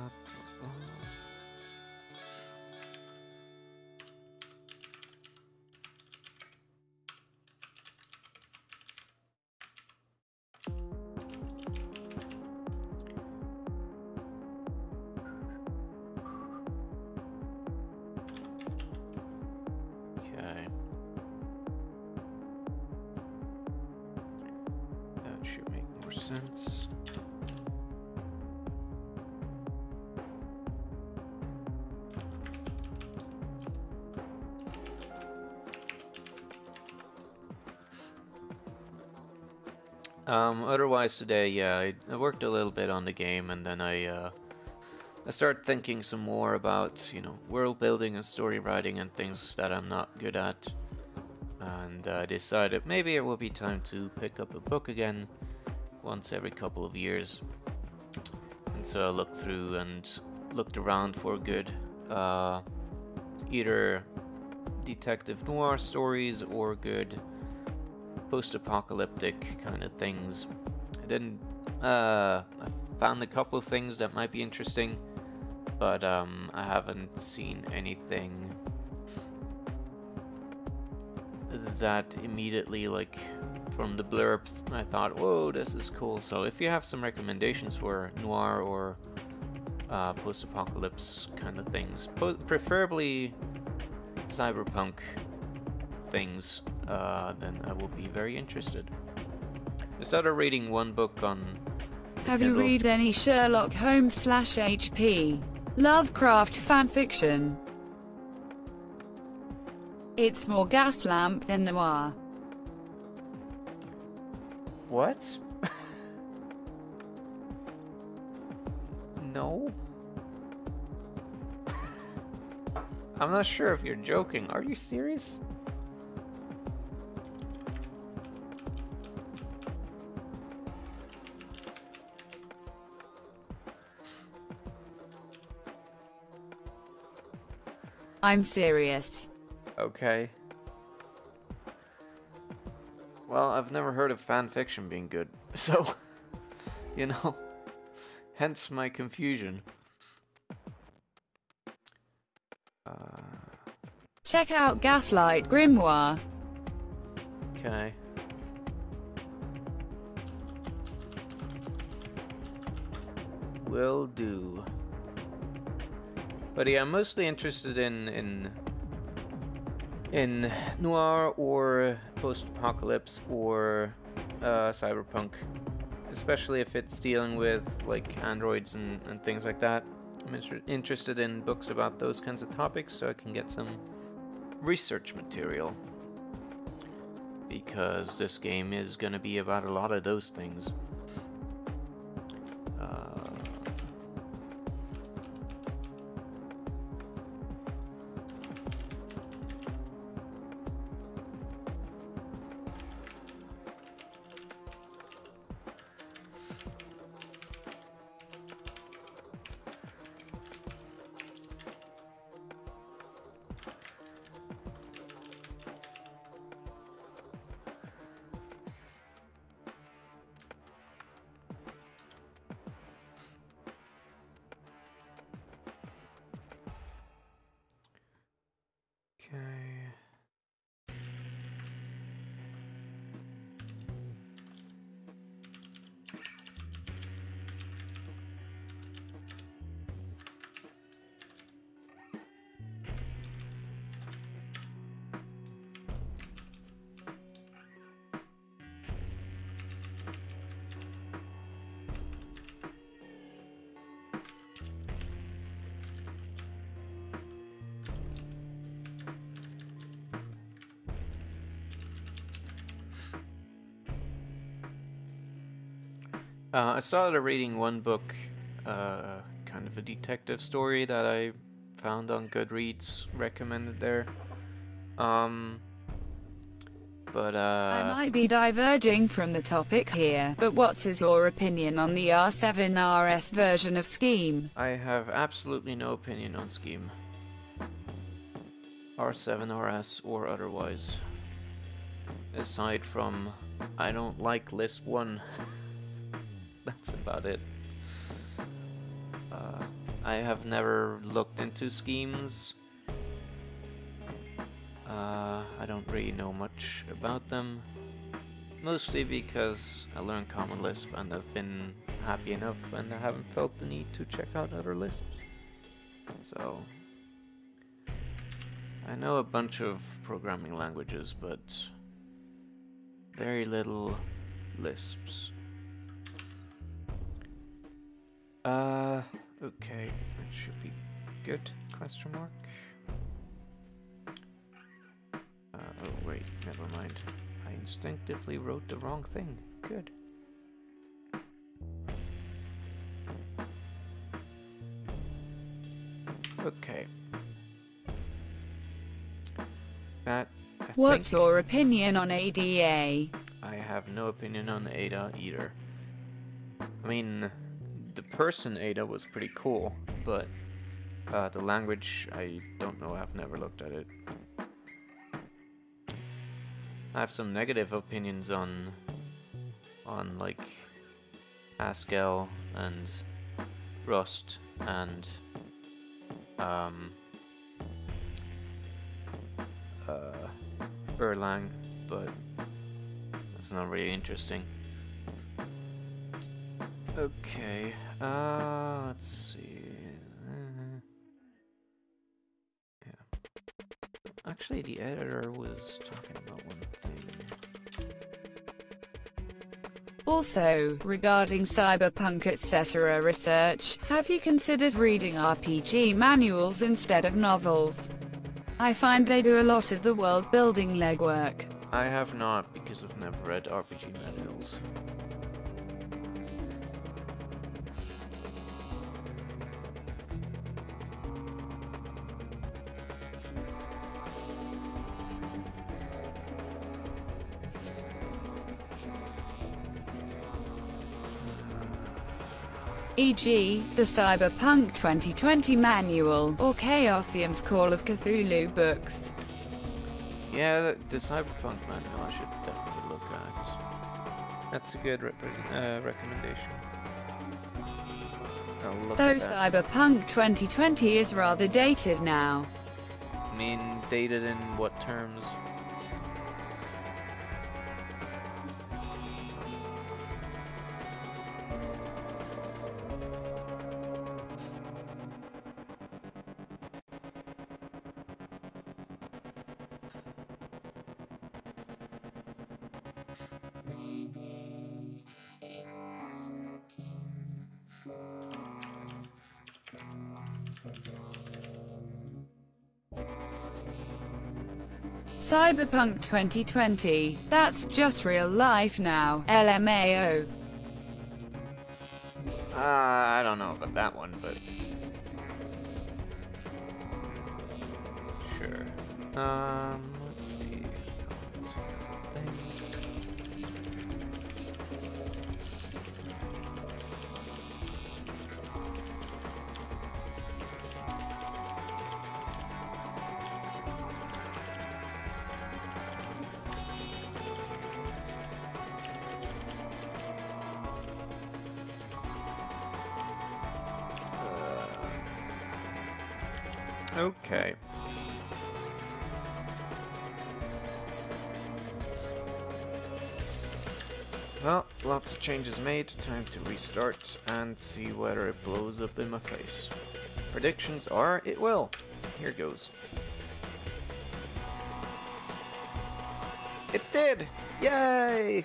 S1: Otherwise today, yeah, I, worked a little bit on the game and then I, uh, I started thinking some more about, you know, world building and story writing and things that I'm not good at. And I decided maybe it will be time to pick up a book again once every couple of years. And so I looked through and looked around for good, uh, either detective noir stories or good post-apocalyptic kind of things. I didn't. Uh, I found a couple of things that might be interesting, but um, I haven't seen anything that immediately, like from the blurb, I thought, "Whoa, this is cool." So if you have some recommendations for noir or uh, post-apocalypse kind of things, po- preferably cyberpunk things, uh, then I will be very interested. I started reading one book on.
S2: Have you read any Sherlock Holmes slash HP Lovecraft fanfiction? It's more gaslamp than noir.
S1: What? no. I'm not sure if you're joking. Are you serious?
S2: I'm serious.
S1: Okay. Well, I've never heard of fan fiction being good, so, you know, hence my confusion. Uh,
S2: Check out Gaslight Grimoire.
S1: okay. Will do. But yeah, I'm mostly interested in in in noir or post-apocalypse or uh, cyberpunk, especially if it's dealing with like androids and, and things like that. I'm inter- interested in books about those kinds of topics so I can get some research material. Because this game is going to be about a lot of those things. Started reading one book, uh, kind of a detective story that I found on Goodreads, recommended there. Um, but
S2: I
S1: uh,
S2: might be diverging from the topic here, but what is your opinion on the R7RS version of Scheme?
S1: I have absolutely no opinion on Scheme. R7, RS, or otherwise. Aside from, I don't like Lisp 1. That's about it. Uh, I have never looked into schemes. Uh, I don't really know much about them. Mostly because I learned Common Lisp and I've been happy enough and I haven't felt the need to check out other Lisps. So, I know a bunch of programming languages, but very little Lisps. Uh, okay, that should be good, question mark. Uh, oh wait, never mind. I instinctively wrote the wrong thing. Good. Okay. That, I
S2: What's your opinion on ADA?
S1: I have no opinion on Ada either. I mean, the person Ada was pretty cool, but uh, the language, I don't know. I've never looked at it. I have some negative opinions on, on like Haskell and Rust and um, uh, Erlang, but that's not really interesting. Okay, uh, let's see. Uh, yeah. Actually, the editor was talking about one thing.
S2: Also, regarding cyberpunk etc. research, have you considered reading RPG manuals instead of novels? I find they do a lot of the world building legwork.
S1: I have not because I've never read RPG manuals.
S2: e.g., the Cyberpunk 2020 manual, or Chaosium's Call of Cthulhu books.
S1: Yeah, the, the Cyberpunk manual I should definitely look at. That's a good uh, recommendation.
S2: Though. Cyberpunk 2020 is rather dated now.
S1: I mean, dated in what terms?
S2: Cyberpunk 2020, that's just real life now, LMAO.
S1: Uh, I don't know about that one, but sure. Um, of changes made, time to restart and see whether it blows up in my face. Predictions are it will. Here goes. It did! Yay!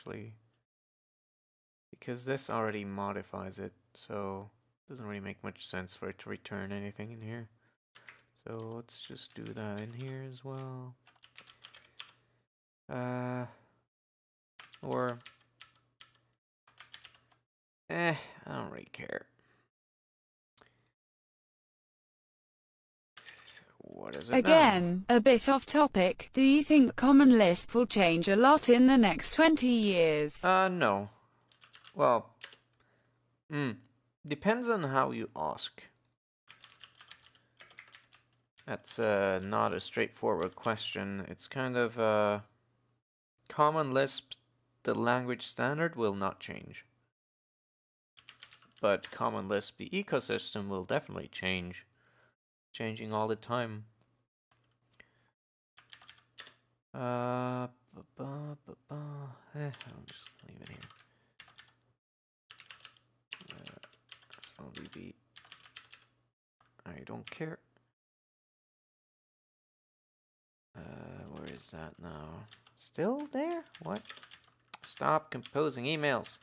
S1: Actually. Because this already modifies it, so it doesn't really make much sense for it to return anything in here. So let's just do that in here as well. Uh, or, eh, I don't really care. It now?
S2: Again, a bit off topic, do you think Common Lisp will change a lot in the next 20 years?
S1: Uh, no. Well, hmm, depends on how you ask. That's uh, not a straightforward question. It's kind of uh, Common Lisp, the language standard, will not change. But Common Lisp, the ecosystem, will definitely change. Changing all the time. Uh, ba ba ba. Eh, I'll just leave it here. Uh, slowly beat. I don't care. Uh, where is that now? Still there? What? Stop composing emails.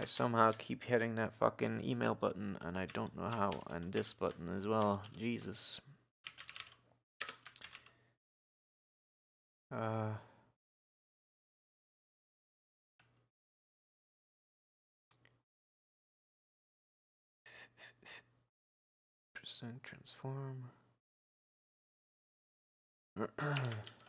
S1: I somehow keep hitting that fucking email button and I don't know how. And this button as well. Jesus. Uh. Transform.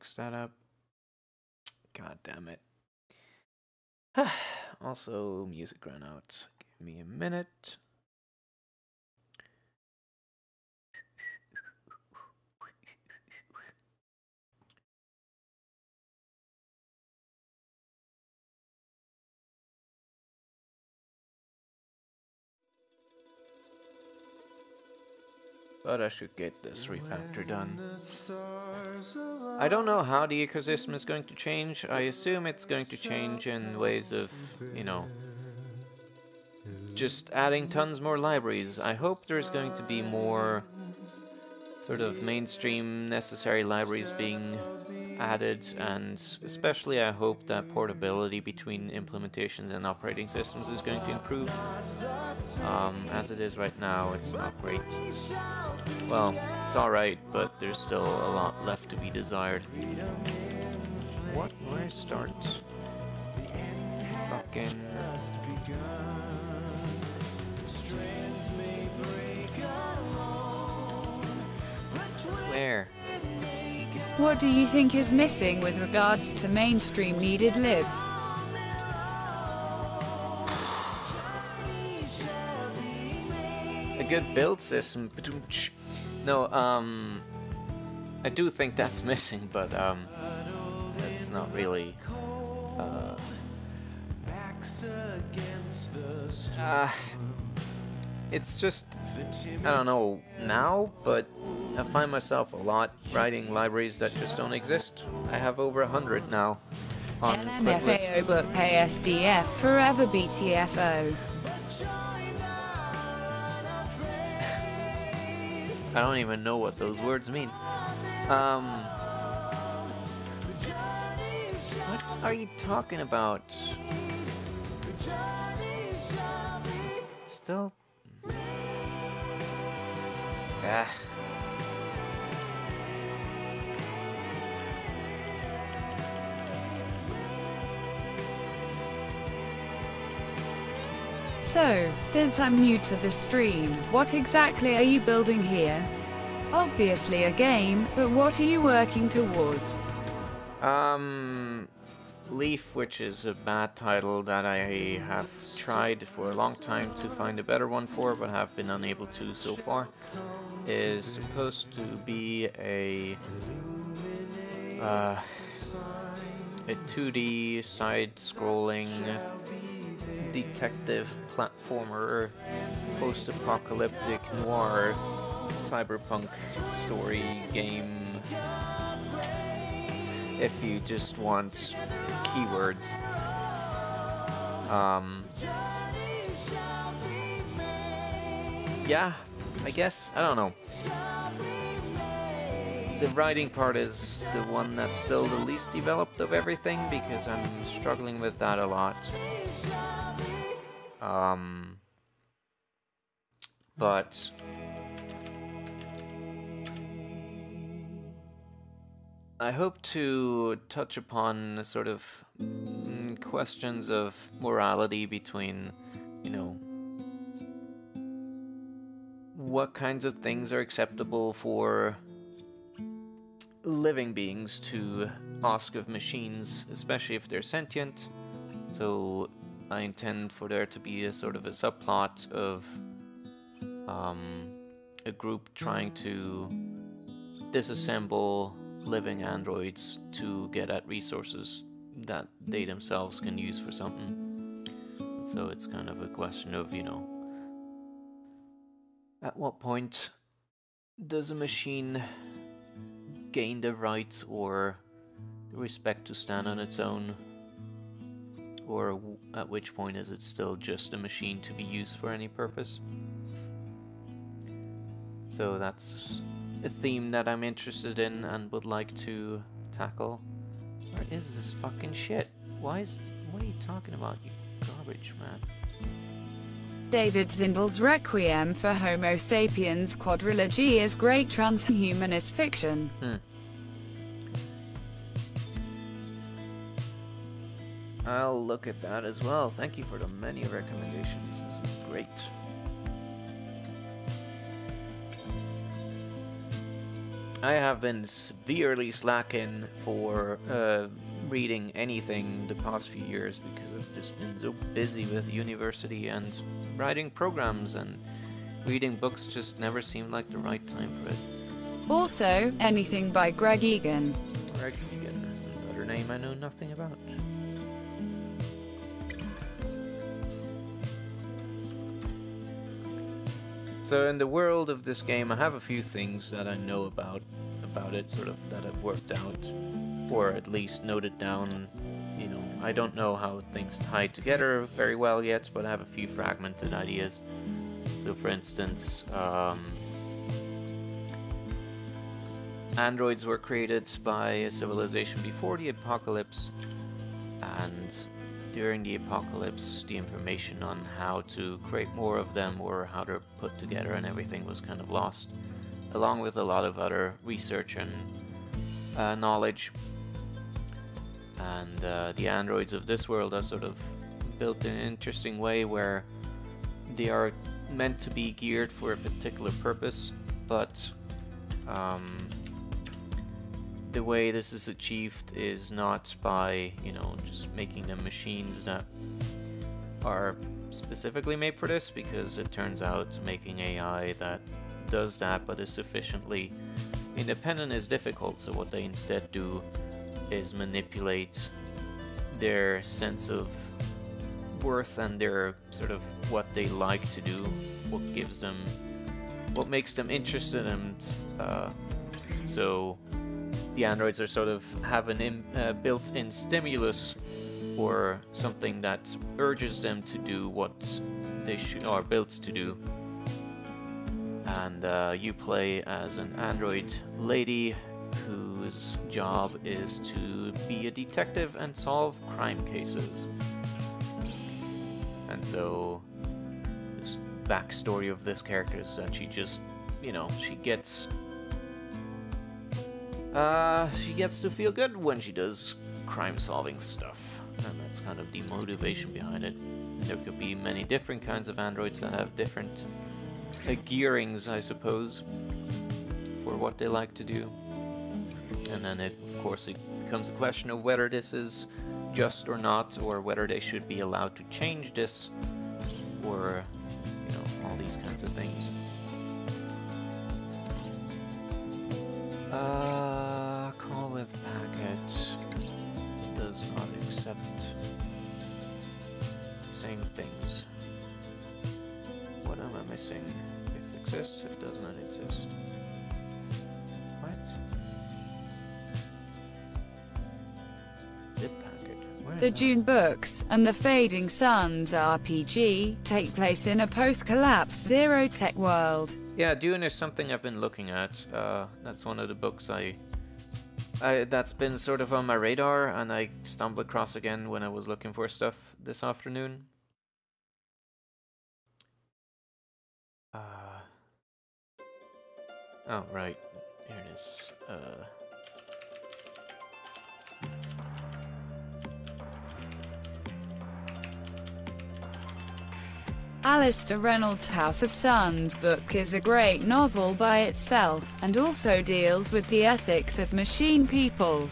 S1: fix that up. God damn it. also, music run out. Give me a minute. But I should get this refactor done. I don't know how the ecosystem is going to change. I assume it's going to change in ways of, you know, just adding tons more libraries. I hope there's going to be more sort of mainstream necessary libraries being added and especially I hope that portability between implementations and operating systems is going to improve. Um, as it is right now, it's not great. Well, it's alright, but there's still a lot left to be desired. What? Where starts? Fucking... Where?
S2: What do you think is missing with regards to mainstream needed libs?
S1: A good build system. No, um, I do think that's missing, but um, that's not really. Uh, uh, it's just I don't know now, but I find myself a lot writing libraries that just don't exist. I have over a hundred now on
S2: LMFAO book SDF forever BTFO.
S1: I don't even know what those words mean. Um, what are you talking about? Still yeah.
S2: So, since I'm new to the stream, what exactly are you building here? Obviously a game, but what are you working towards?
S1: Um, Leaf, which is a bad title that I have tried for a long time to find a better one for, but have been unable to so far, is supposed to be a uh, a 2D side-scrolling detective platformer, post-apocalyptic noir cyberpunk story game. If you just want keywords. Um, yeah, I guess, I don't know. The writing part is the one that's still the least developed of everything because I'm struggling with that a lot. Um, but I hope to touch upon sort of mm, questions of morality between, you know, what kinds of things are acceptable for living beings to ask of machines, especially if they're sentient. So I intend for there to be a sort of a subplot of um, a group trying to disassemble living androids to get at resources that they themselves can use for something. So it's kind of a question of, you know, at what point does a machine gain the right or the respect to stand on its own? Or at which point is it still just a machine to be used for any purpose? So that's a theme that I'm interested in and would like to tackle. Where is this fucking shit? Why is... What are you talking about, you garbage, man?
S2: David Zindell's Requiem for Homo sapiens quadrilogy is great transhumanist fiction.
S1: Hmm. I'll look at that as well. Thank you for the many recommendations. This is great. I have been severely slacking for uh, reading anything the past few years because I've just been so busy with university and writing programs and reading books just never seemed like the right time for it.
S2: Also, anything by Greg Egan.
S1: Greg Egan, another name I know nothing about. So in the world of this game, I have a few things that I know about about it, sort of that I've worked out, or at least noted down. You know, I don't know how things tie together very well yet, but I have a few fragmented ideas. So, for instance, um, androids were created by a civilization before the apocalypse, and during the apocalypse, the information on how to create more of them or how they're put together and everything was kind of lost, along with a lot of other research and uh, knowledge. And uh, the androids of this world are sort of built in an interesting way where they are meant to be geared for a particular purpose, but um, the way this is achieved is not by, you know, just making them machines that are specifically made for this, because it turns out making AI that does that but is sufficiently independent is difficult. So what they instead do is manipulate their sense of worth and their sort of what they like to do, what gives them, what makes them interested and uh, so the androids are sort of have an uh, built-in stimulus or something that urges them to do what they are built to do. And uh, you play as an android lady whose job is to be a detective and solve crime cases. And so, this backstory of this character is that she just, you know, she gets uh, she gets to feel good when she does crime-solving stuff, and that's kind of the motivation behind it. There could be many different kinds of androids that have different uh, gearings, I suppose, for what they like to do. And then, it, of course, it becomes a question of whether this is just or not, or whether they should be allowed to change this, or, you know, all these kinds of things. Uh, call with packet does not accept same things. What am I missing? If it exists, it does not exist. What? Zip packet. Where
S2: The Dune books and the Fading Suns RPG take place in a post-collapse zero-tech world.
S1: Yeah, Dune is something I've been looking at. Uh, that's one of the books I, I that's been sort of on my radar, and I stumbled across again when I was looking for stuff this afternoon. Uh, oh right, here it is. Uh,
S2: Alastair Reynolds' House of Suns book is a great novel by itself, and also deals with the ethics of machine people.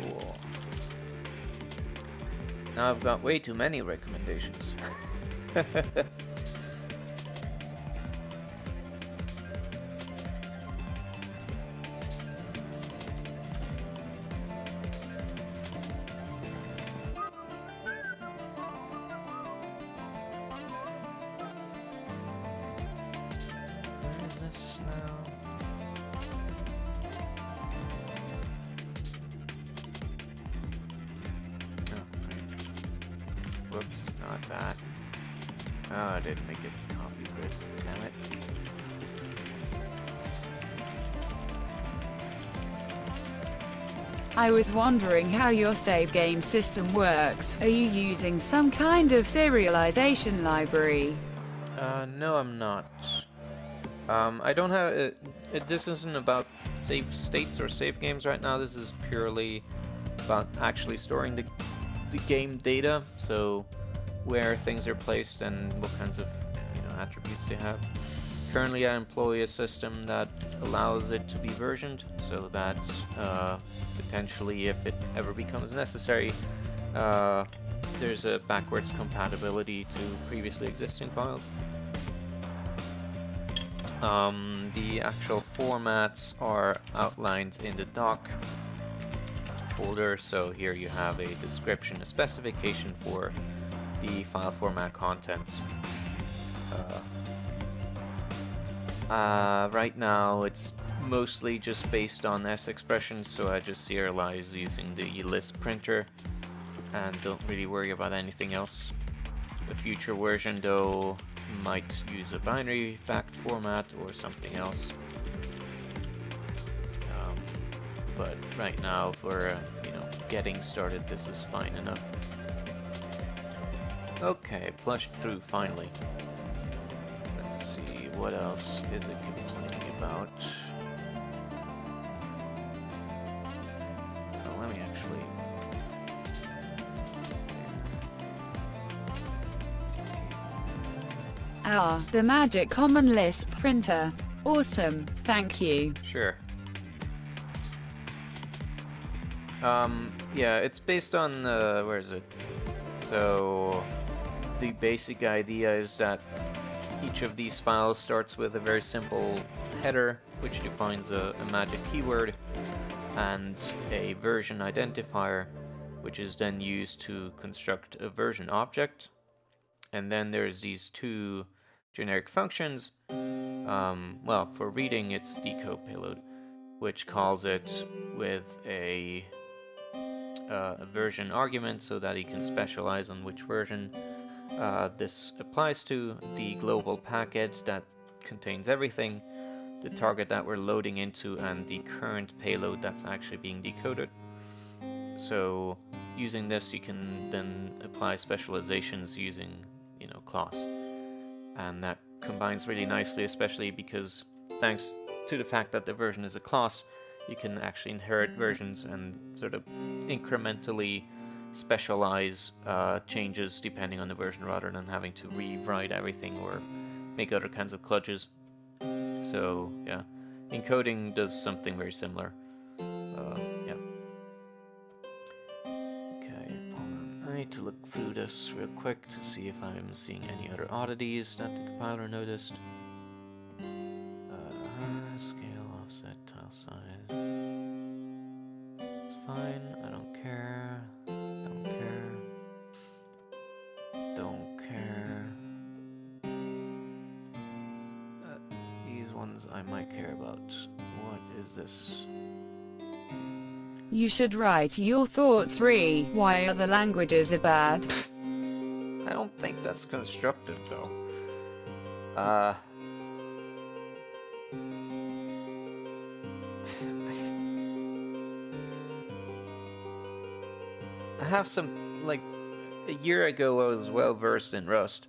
S1: cool. Now I've got way too many recommendations.
S2: wondering how your save game system works. Are you using some kind of serialization library?
S1: Uh, no, I'm not. Um, I don't have. This isn't about save states or save games right now. This is purely about actually storing the the game data. So where things are placed and what kinds of you know attributes they have. Currently I employ a system that allows it to be versioned so that uh, potentially if it ever becomes necessary uh, there's a backwards compatibility to previously existing files. Um, the actual formats are outlined in the doc folder, so here you have a description, a specification for the file format contents. Uh, uh, right now it's mostly just based on S expressions, so I just serialize using the Lisp printer and don't really worry about anything else. The future version though might use a binary backed format or something else. Um, but right now for uh, you know getting started this is fine enough. Okay, flushed through finally. What else is it complaining about? Oh, let me actually...
S2: Ah, the magic common Lisp printer. Awesome, thank you.
S1: Sure. Um, yeah, it's based on, uh, where is it? So, the basic idea is that each of these files starts with a very simple header, which defines a, a magic keyword, and a version identifier, which is then used to construct a version object. And then there's these two generic functions. Um, well, for reading, it's decode payload, which calls it with a, uh, a version argument so that you can specialize on which version uh, this applies to, the global packet that contains everything, the target that we're loading into, and the current payload that's actually being decoded. So using this, you can then apply specializations using, you know, class and that combines really nicely, especially because thanks to the fact that the version is a class, you can actually inherit versions and sort of incrementally specialize uh, changes depending on the version rather than having to rewrite everything or make other kinds of clutches. So yeah, encoding does something very similar. Uh, yeah. Okay, I need to look through this real quick to see if I'm seeing any other oddities that the compiler noticed. Uh, scale, offset, tile size. It's fine, I don't this?
S2: You should write your thoughts re. Why other languages are bad.
S1: I don't think that's constructive, though. Uh... I have some, like, a year ago I was well versed in Rust.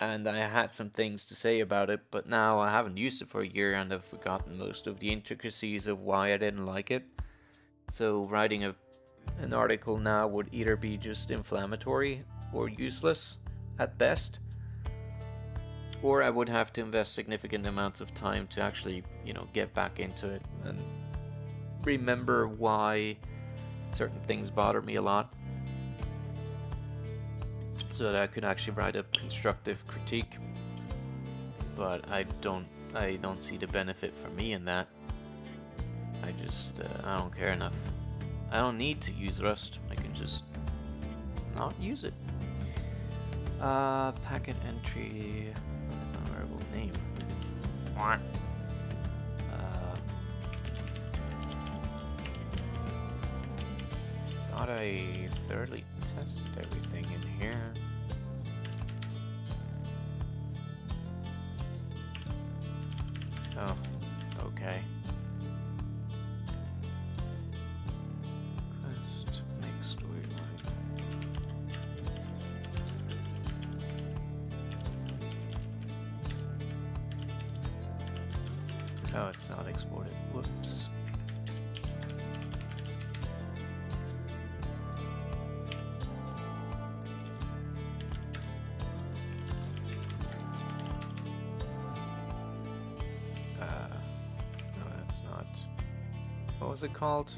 S1: And I had some things to say about it, but now I haven't used it for a year and I've forgotten most of the intricacies of why I didn't like it. So writing a, an article now would either be just inflammatory or useless at best, or I would have to invest significant amounts of time to actually, you know, get back into it and remember why certain things bother me a lot so that I could actually write a constructive critique. But I don't I don't see the benefit for me in that. I just, uh, I don't care enough. I don't need to use Rust. I can just not use it. Uh, packet entry, variable name. What? Uh, thought I thoroughly tested everything in here. It called?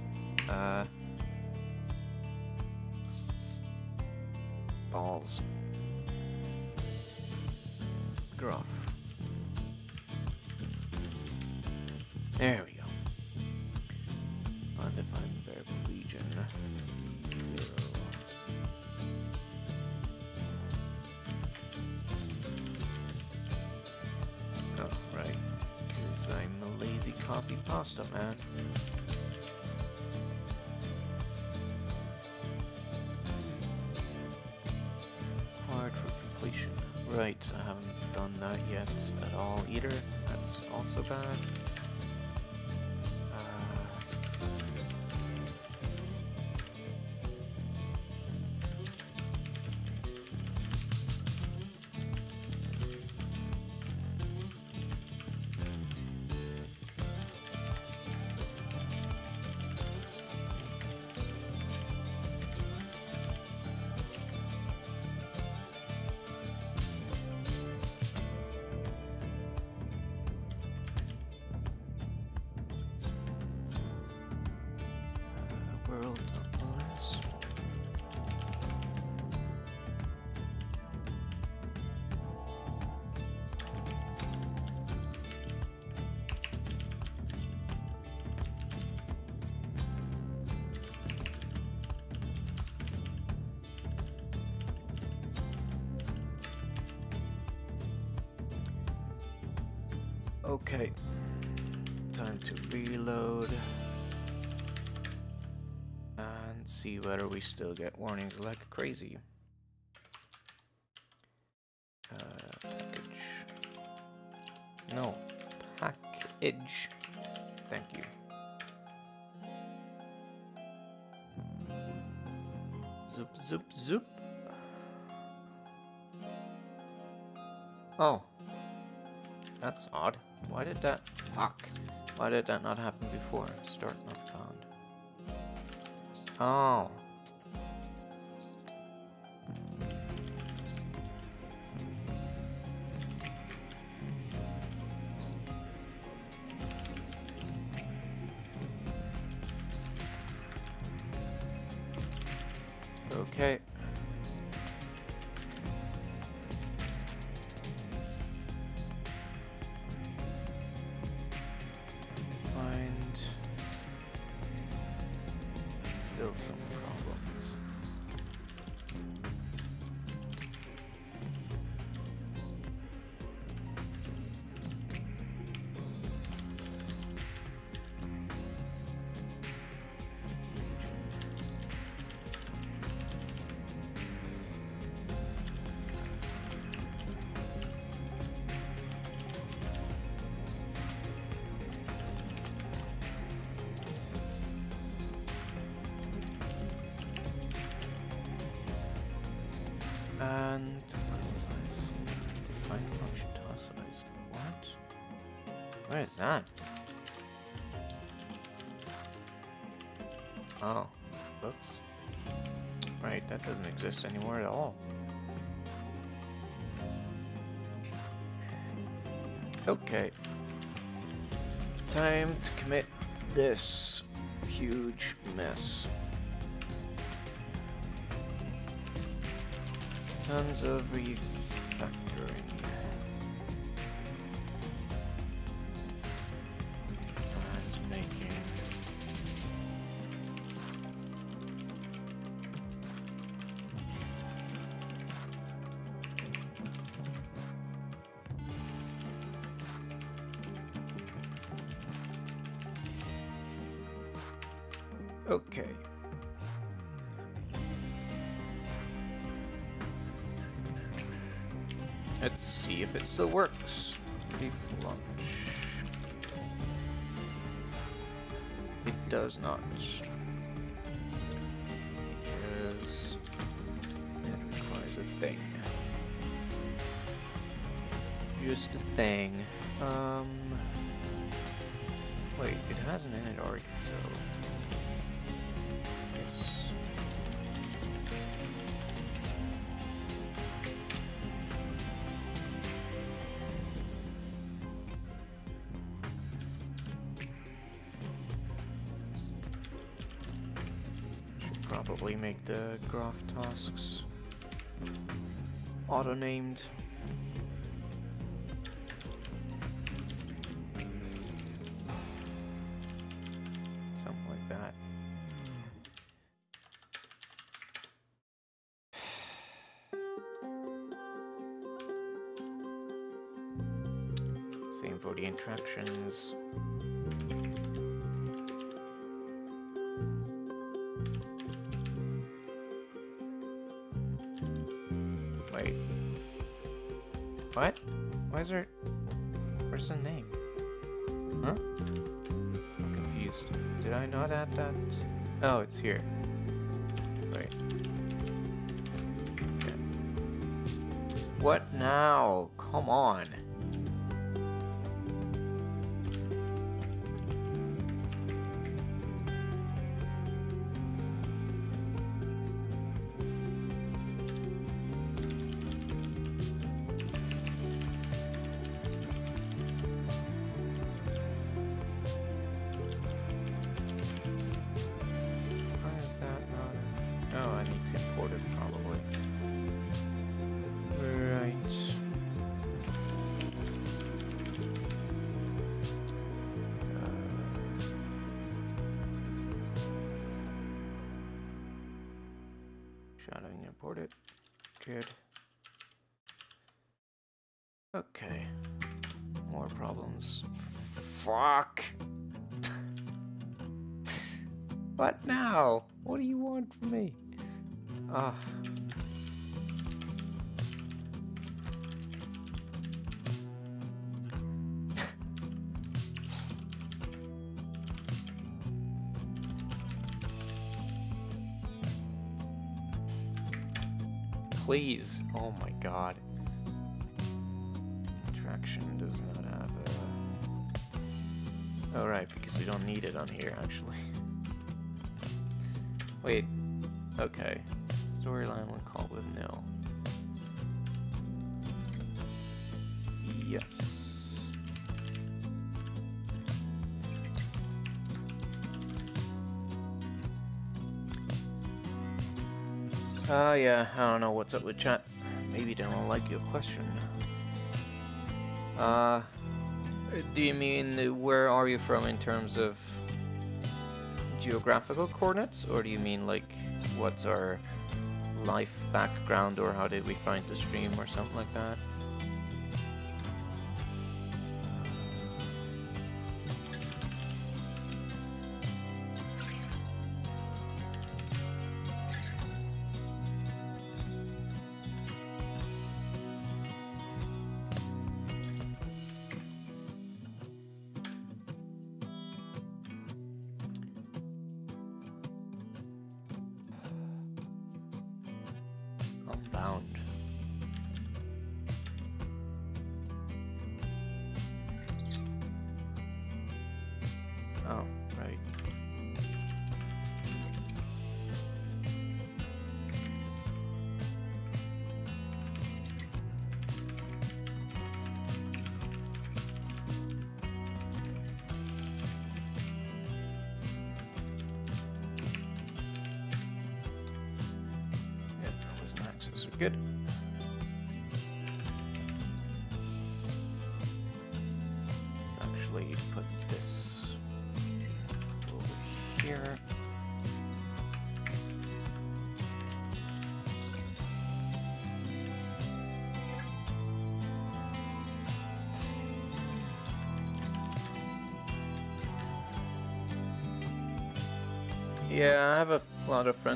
S1: Right, I haven't done that yet at all either. That's also bad. Okay, time to reload and see whether we still get warnings like crazy. Did that not happen before? Start not found. Oh. And. Define function task size. What? Where is that? Oh, whoops. Right, that doesn't exist anywhere at all. Okay. Time to commit this huge mess. Tons of refactoring. Thing. Um. Wait, it hasn't ended already, so. Probably make the graph tasks auto-named. Not add that? Oh, it's here. Wait. Okay. What now? Come on. Please. Oh my god. Interaction does not have a... Oh right, because we don't need it on here actually. Wait. Okay. Storyline when call with nil. Yes. Uh, yeah, I don't know what's up with chat. Maybe they don't like your question. Uh, do you mean where are you from in terms of geographical coordinates, or do you mean like what's our life background, or how did we find the stream, or something like that?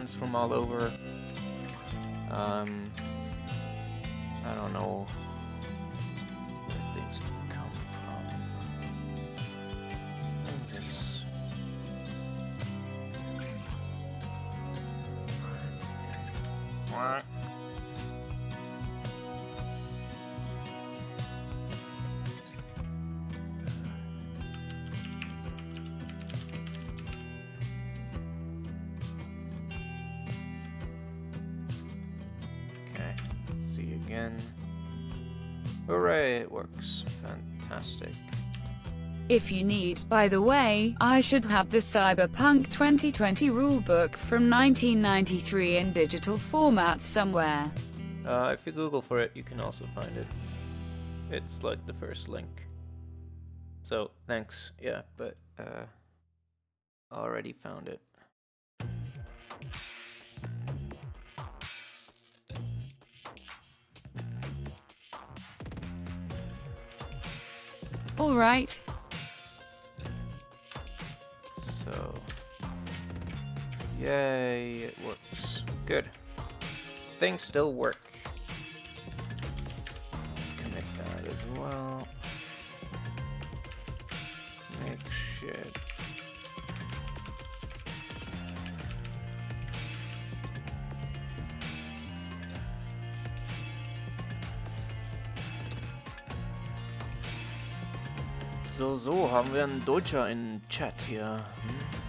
S1: Friends from all over.
S2: If you need. By the way, I should have the Cyberpunk 2020 rulebook from 1993 in digital format somewhere.
S1: Uh, if you Google for it, you can also find it. It's like the first link. So, thanks, yeah, but, uh, already found it.
S2: Alright.
S1: Yay, it works. Good. Things still work. Let's commit that as well. Make shit. So, so, haben wir einen Deutscher in Chat hier. Hm?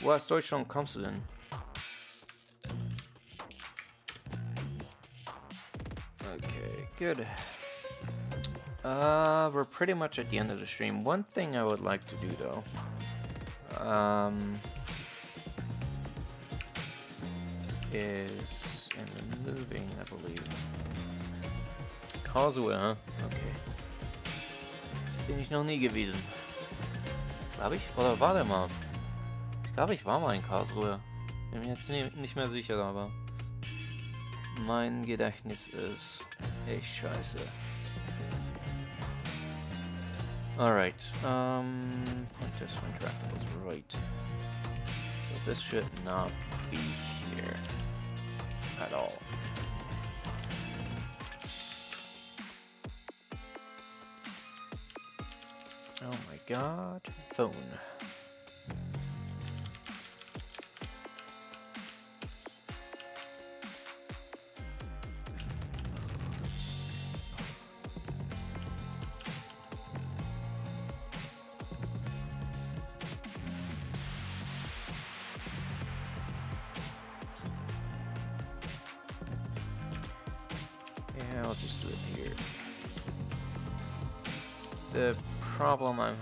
S1: Wo aus Deutschland kommst du denn? Okay, good. Uh, we're pretty much at the end of the stream. One thing I would like to do though, um, is moving, I believe. Causeway, huh? Okay. Bin ich noch nie gewesen. Glaube ich? Oder war der mal? Ich glaube, ich war mal in Karlsruhe. Bin mir jetzt nicht mehr sicher, aber mein Gedächtnis ist echt scheiße. Alright, um, point test when tracked was right. So this should not be here at all. Oh my god, phone.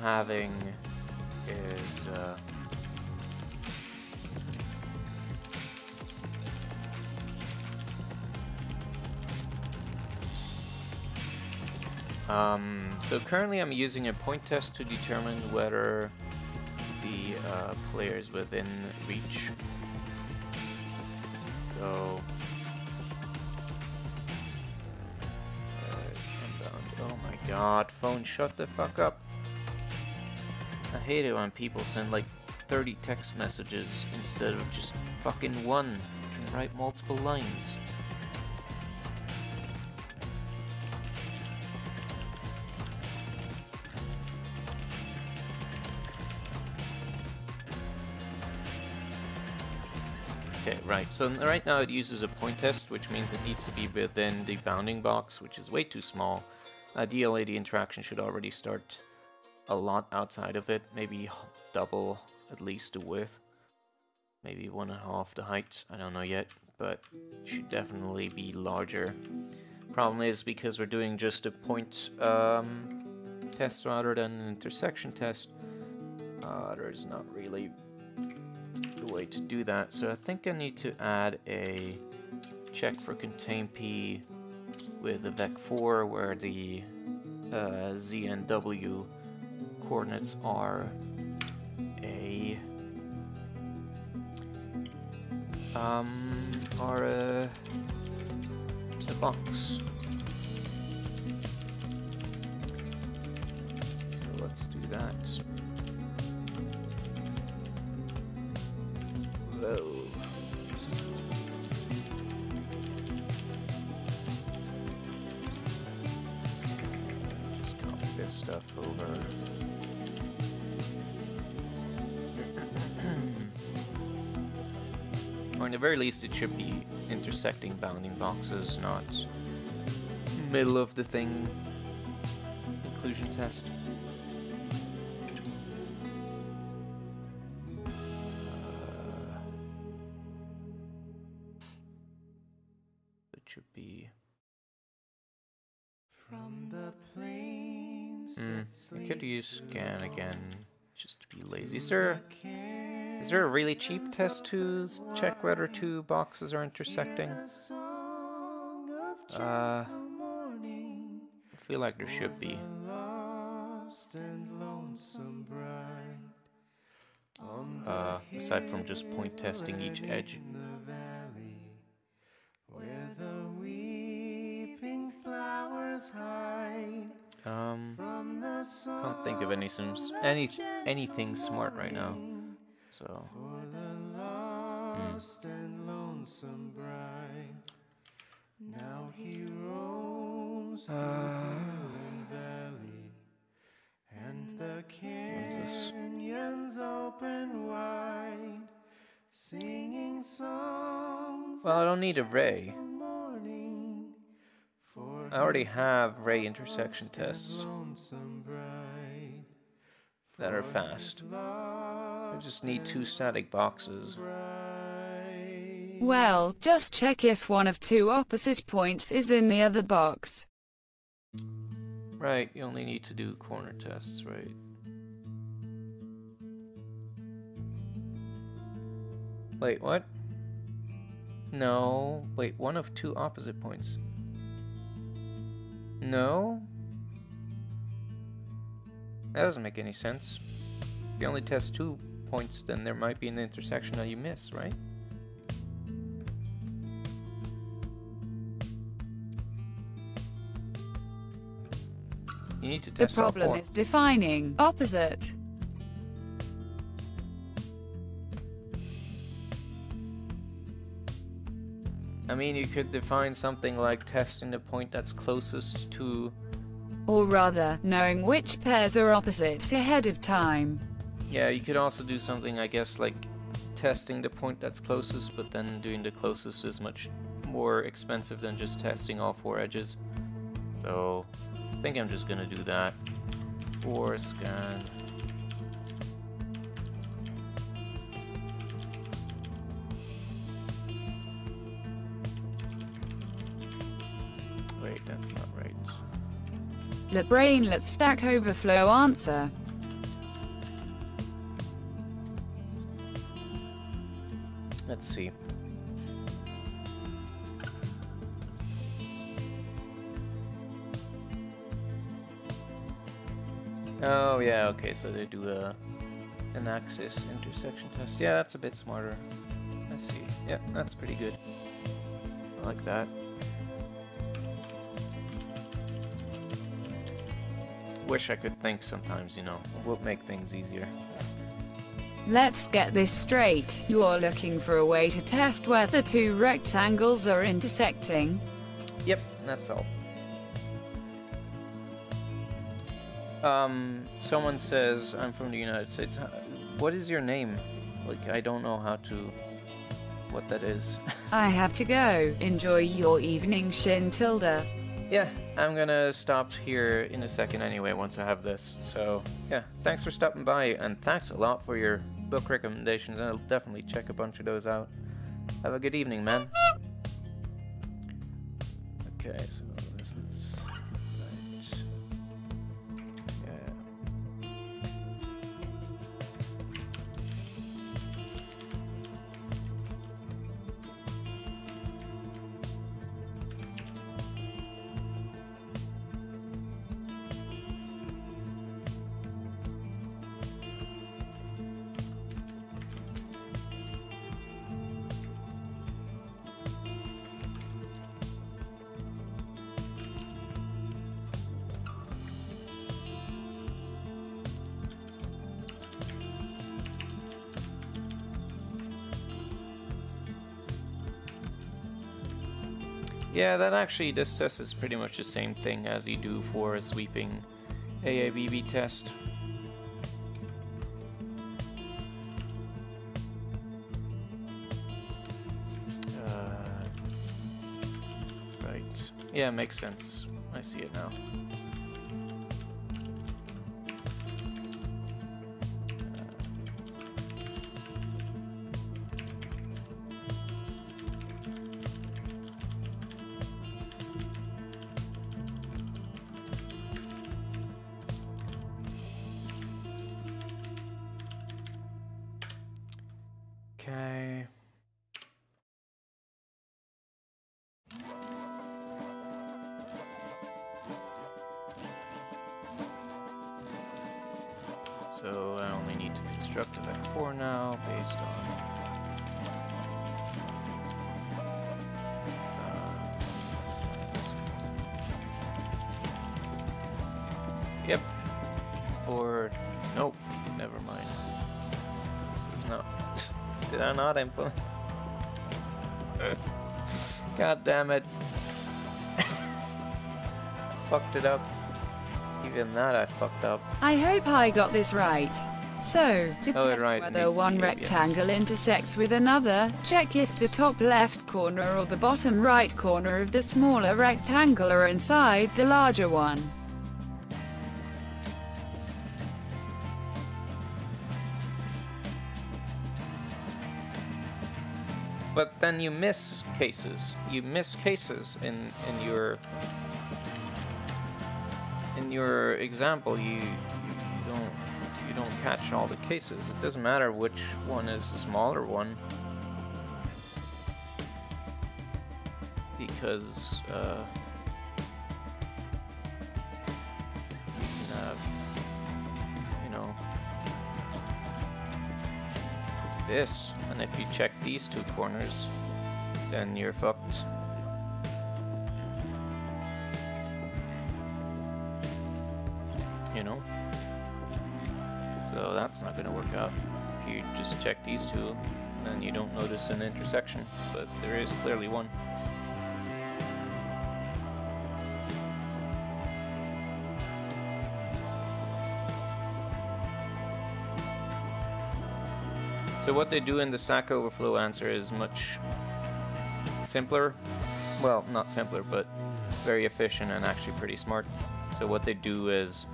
S1: Having is, uh, Um, so currently I'm using a point test to determine whether the uh, player is within reach. So unbound. Oh my god, phone shut the fuck up. Hate it when people send like 30 text messages instead of just fucking one. You can write multiple lines. Okay, right. So right now it uses a point test, which means it needs to be within the bounding box, which is way too small. Ideally, the interaction should already start a lot outside of it, maybe double at least the width, maybe one and a half the height. I don't know yet, but should definitely be larger. Problem is because we're doing just a point um, test rather than an intersection test. Uh, there's not really the way to do that. So I think I need to add a check for contain P with a vec4 where the uh, Z and W coordinates are a um are a, a box. So let's do that. Very least, it should be intersecting bounding boxes, not middle of the thing inclusion test. Uh, it should be
S4: From the plains
S1: Mm, I could use scan again, just to be lazy. sir. Is there a really cheap test to check whether two boxes are intersecting? Uh, I feel like there should be. Uh, aside from just point testing each edge. Um, I can't think of any sims any anything smart right now. So. For the lost and lonesome bride.
S4: Now he roams
S1: Uh,
S4: valley, and the
S1: what's this?
S4: canyons open wide, singing songs
S1: Well, I don't need a ray.
S4: morning for
S1: I already have ray intersection tests
S4: bride.
S1: that are fast. I just need two static boxes.
S2: Well, just check if one of two opposite points is in the other box.
S1: Right, you only need to do corner tests, right? Wait, what? No, wait, one of two opposite points. No? That doesn't make any sense. You only test two points, then there might be an intersection that you miss, right? You need to
S2: The
S1: test all
S2: problem is defining opposite.
S1: I mean, you could define something like testing the point that's closest to.
S2: Or rather, knowing which pairs are opposite ahead of time.
S1: Yeah, you could also do something, I guess, like testing the point that's closest, but then doing the closest is much more expensive than just testing all four edges. So, I think I'm just gonna do that. Four scan. Wait, that's not right.
S2: The brain let's stack overflow answer.
S1: Let's see. Oh yeah, okay, so they do a an axis intersection test. Yeah, that's a bit smarter. I see. Yeah, that's pretty good. I like that. Wish I could think sometimes, you know. It would make things easier.
S2: Let's get this straight. You're looking for a way to test whether two rectangles are intersecting.
S1: Yep, that's all. Um, someone says I'm from the United States. What is your name? Like, I don't know how to. What that is.
S2: I have to go. Enjoy your evening, Shin Tilda.
S1: yeah, I'm gonna stop here in a second anyway once I have this. So, yeah, thanks for stopping by, and thanks a lot for your book recommendations. I'll definitely check a bunch of those out. Have a good evening, man. Okay, so Yeah, that actually, this test is pretty much the same thing as you do for a sweeping AABB test. Uh, right. Yeah, makes sense. I see it now. Did I not input? God damn it. Fucked it up. Even that I fucked up.
S2: I hope I got this right. So, to
S1: Oh,
S2: test
S1: right,
S2: whether one rectangle intersects with another, check if the top left corner or the bottom right corner of the smaller rectangle are inside the larger one.
S1: You miss cases. You miss cases in in your in your example. You, you don't you don't catch all the cases. It doesn't matter which one is the smaller one because uh, this, and if you check these two corners, then you're fucked. You know? So that's not gonna work out. If you just check these two, then you don't notice an intersection, but there is clearly one. So what they do in the Stack Overflow answer is much simpler. Well, not simpler, but very efficient and actually pretty smart. So what they do is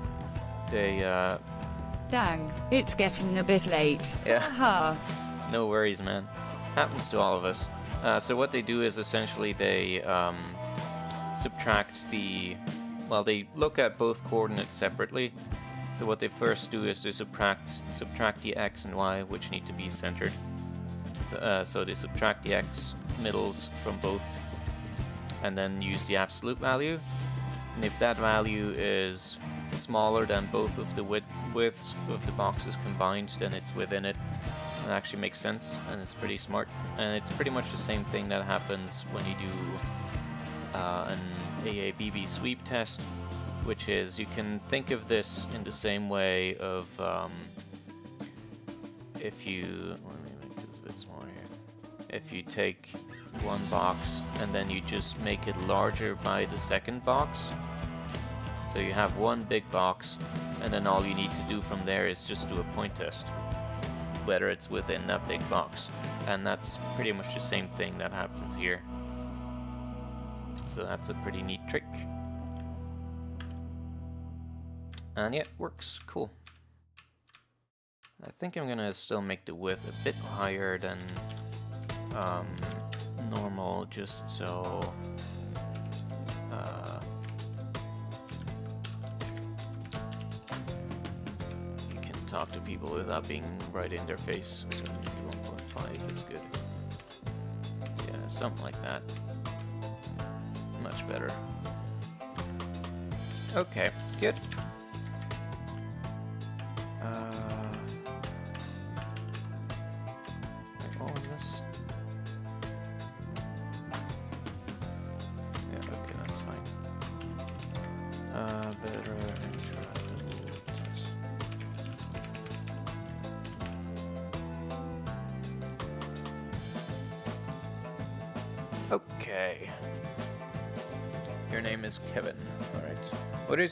S1: they, uh,
S2: Dang, it's getting a bit late.
S1: Yeah.
S2: Haha.
S1: no worries, man. Happens to all of us. Uh, so what they do is essentially they um, subtract the, well, they look at both coordinates separately. So what they first do is they subtract subtract the x and y, which need to be centered. So, uh, so they subtract the x middles from both, and then use the absolute value. And if that value is smaller than both of the width widths of the boxes combined, then it's within it. It actually makes sense, and it's pretty smart. And it's pretty much the same thing that happens when you do uh, an AABB sweep test, which is you can think of this in the same way of um, if you If you take one box and then you just make it larger by the second box. So you have one big box, and then all you need to do from there is just do a point test, whether it's within that big box. And that's pretty much the same thing that happens here. So that's a pretty neat trick. And yeah, it works. Cool. I think I'm gonna still make the width a bit higher than um, normal, just so uh, you can talk to people without being right in their face. So 1.5 is good. Yeah, something like that. Much better. Okay, good.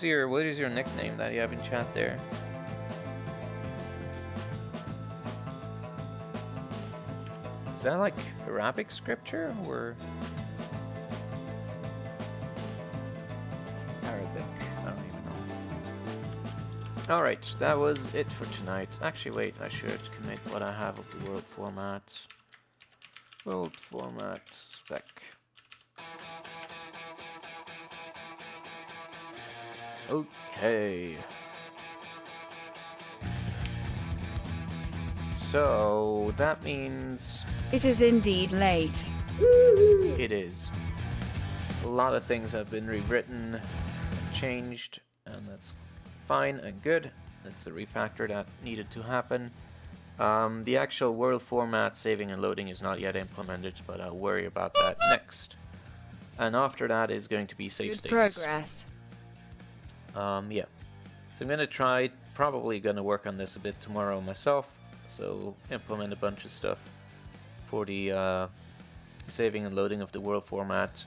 S1: Is your What is your nickname that you have in chat there? Is that like Arabic scripture or Arabic? I don't even know. All right, that was it for tonight. Actually, wait, I should commit what I have of the world format. World format spec. Okay. So that means
S2: It is indeed late.
S1: it is. A lot of things have been rewritten, changed, and that's fine and good. It's a refactor that needed to happen. Um, the actual world format saving and loading is not yet implemented, but I'll worry about that next. And after that is going to be save
S2: Good
S1: states.
S2: progress.
S1: Um, yeah. So I'm gonna try, probably gonna work on this a bit tomorrow myself. So implement a bunch of stuff for the uh, saving and loading of the world format.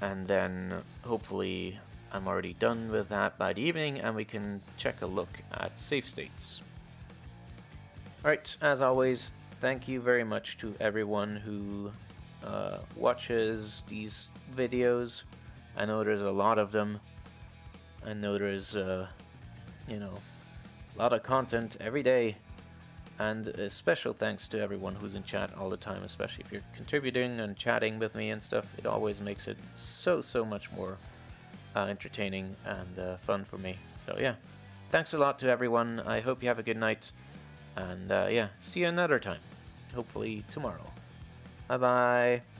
S1: And then hopefully I'm already done with that by the evening and we can check a look at save states. Alright, as always, thank you very much to everyone who uh, watches these videos. I know there's a lot of them. I know there's, uh, you know, a lot of content every day. And a special thanks to everyone who's in chat all the time, especially if you're contributing and chatting with me and stuff. It always makes it so, so much more uh, entertaining and uh, fun for me. So, yeah, thanks a lot to everyone. I hope you have a good night. And, uh, yeah, see you another time. Hopefully tomorrow. Bye bye.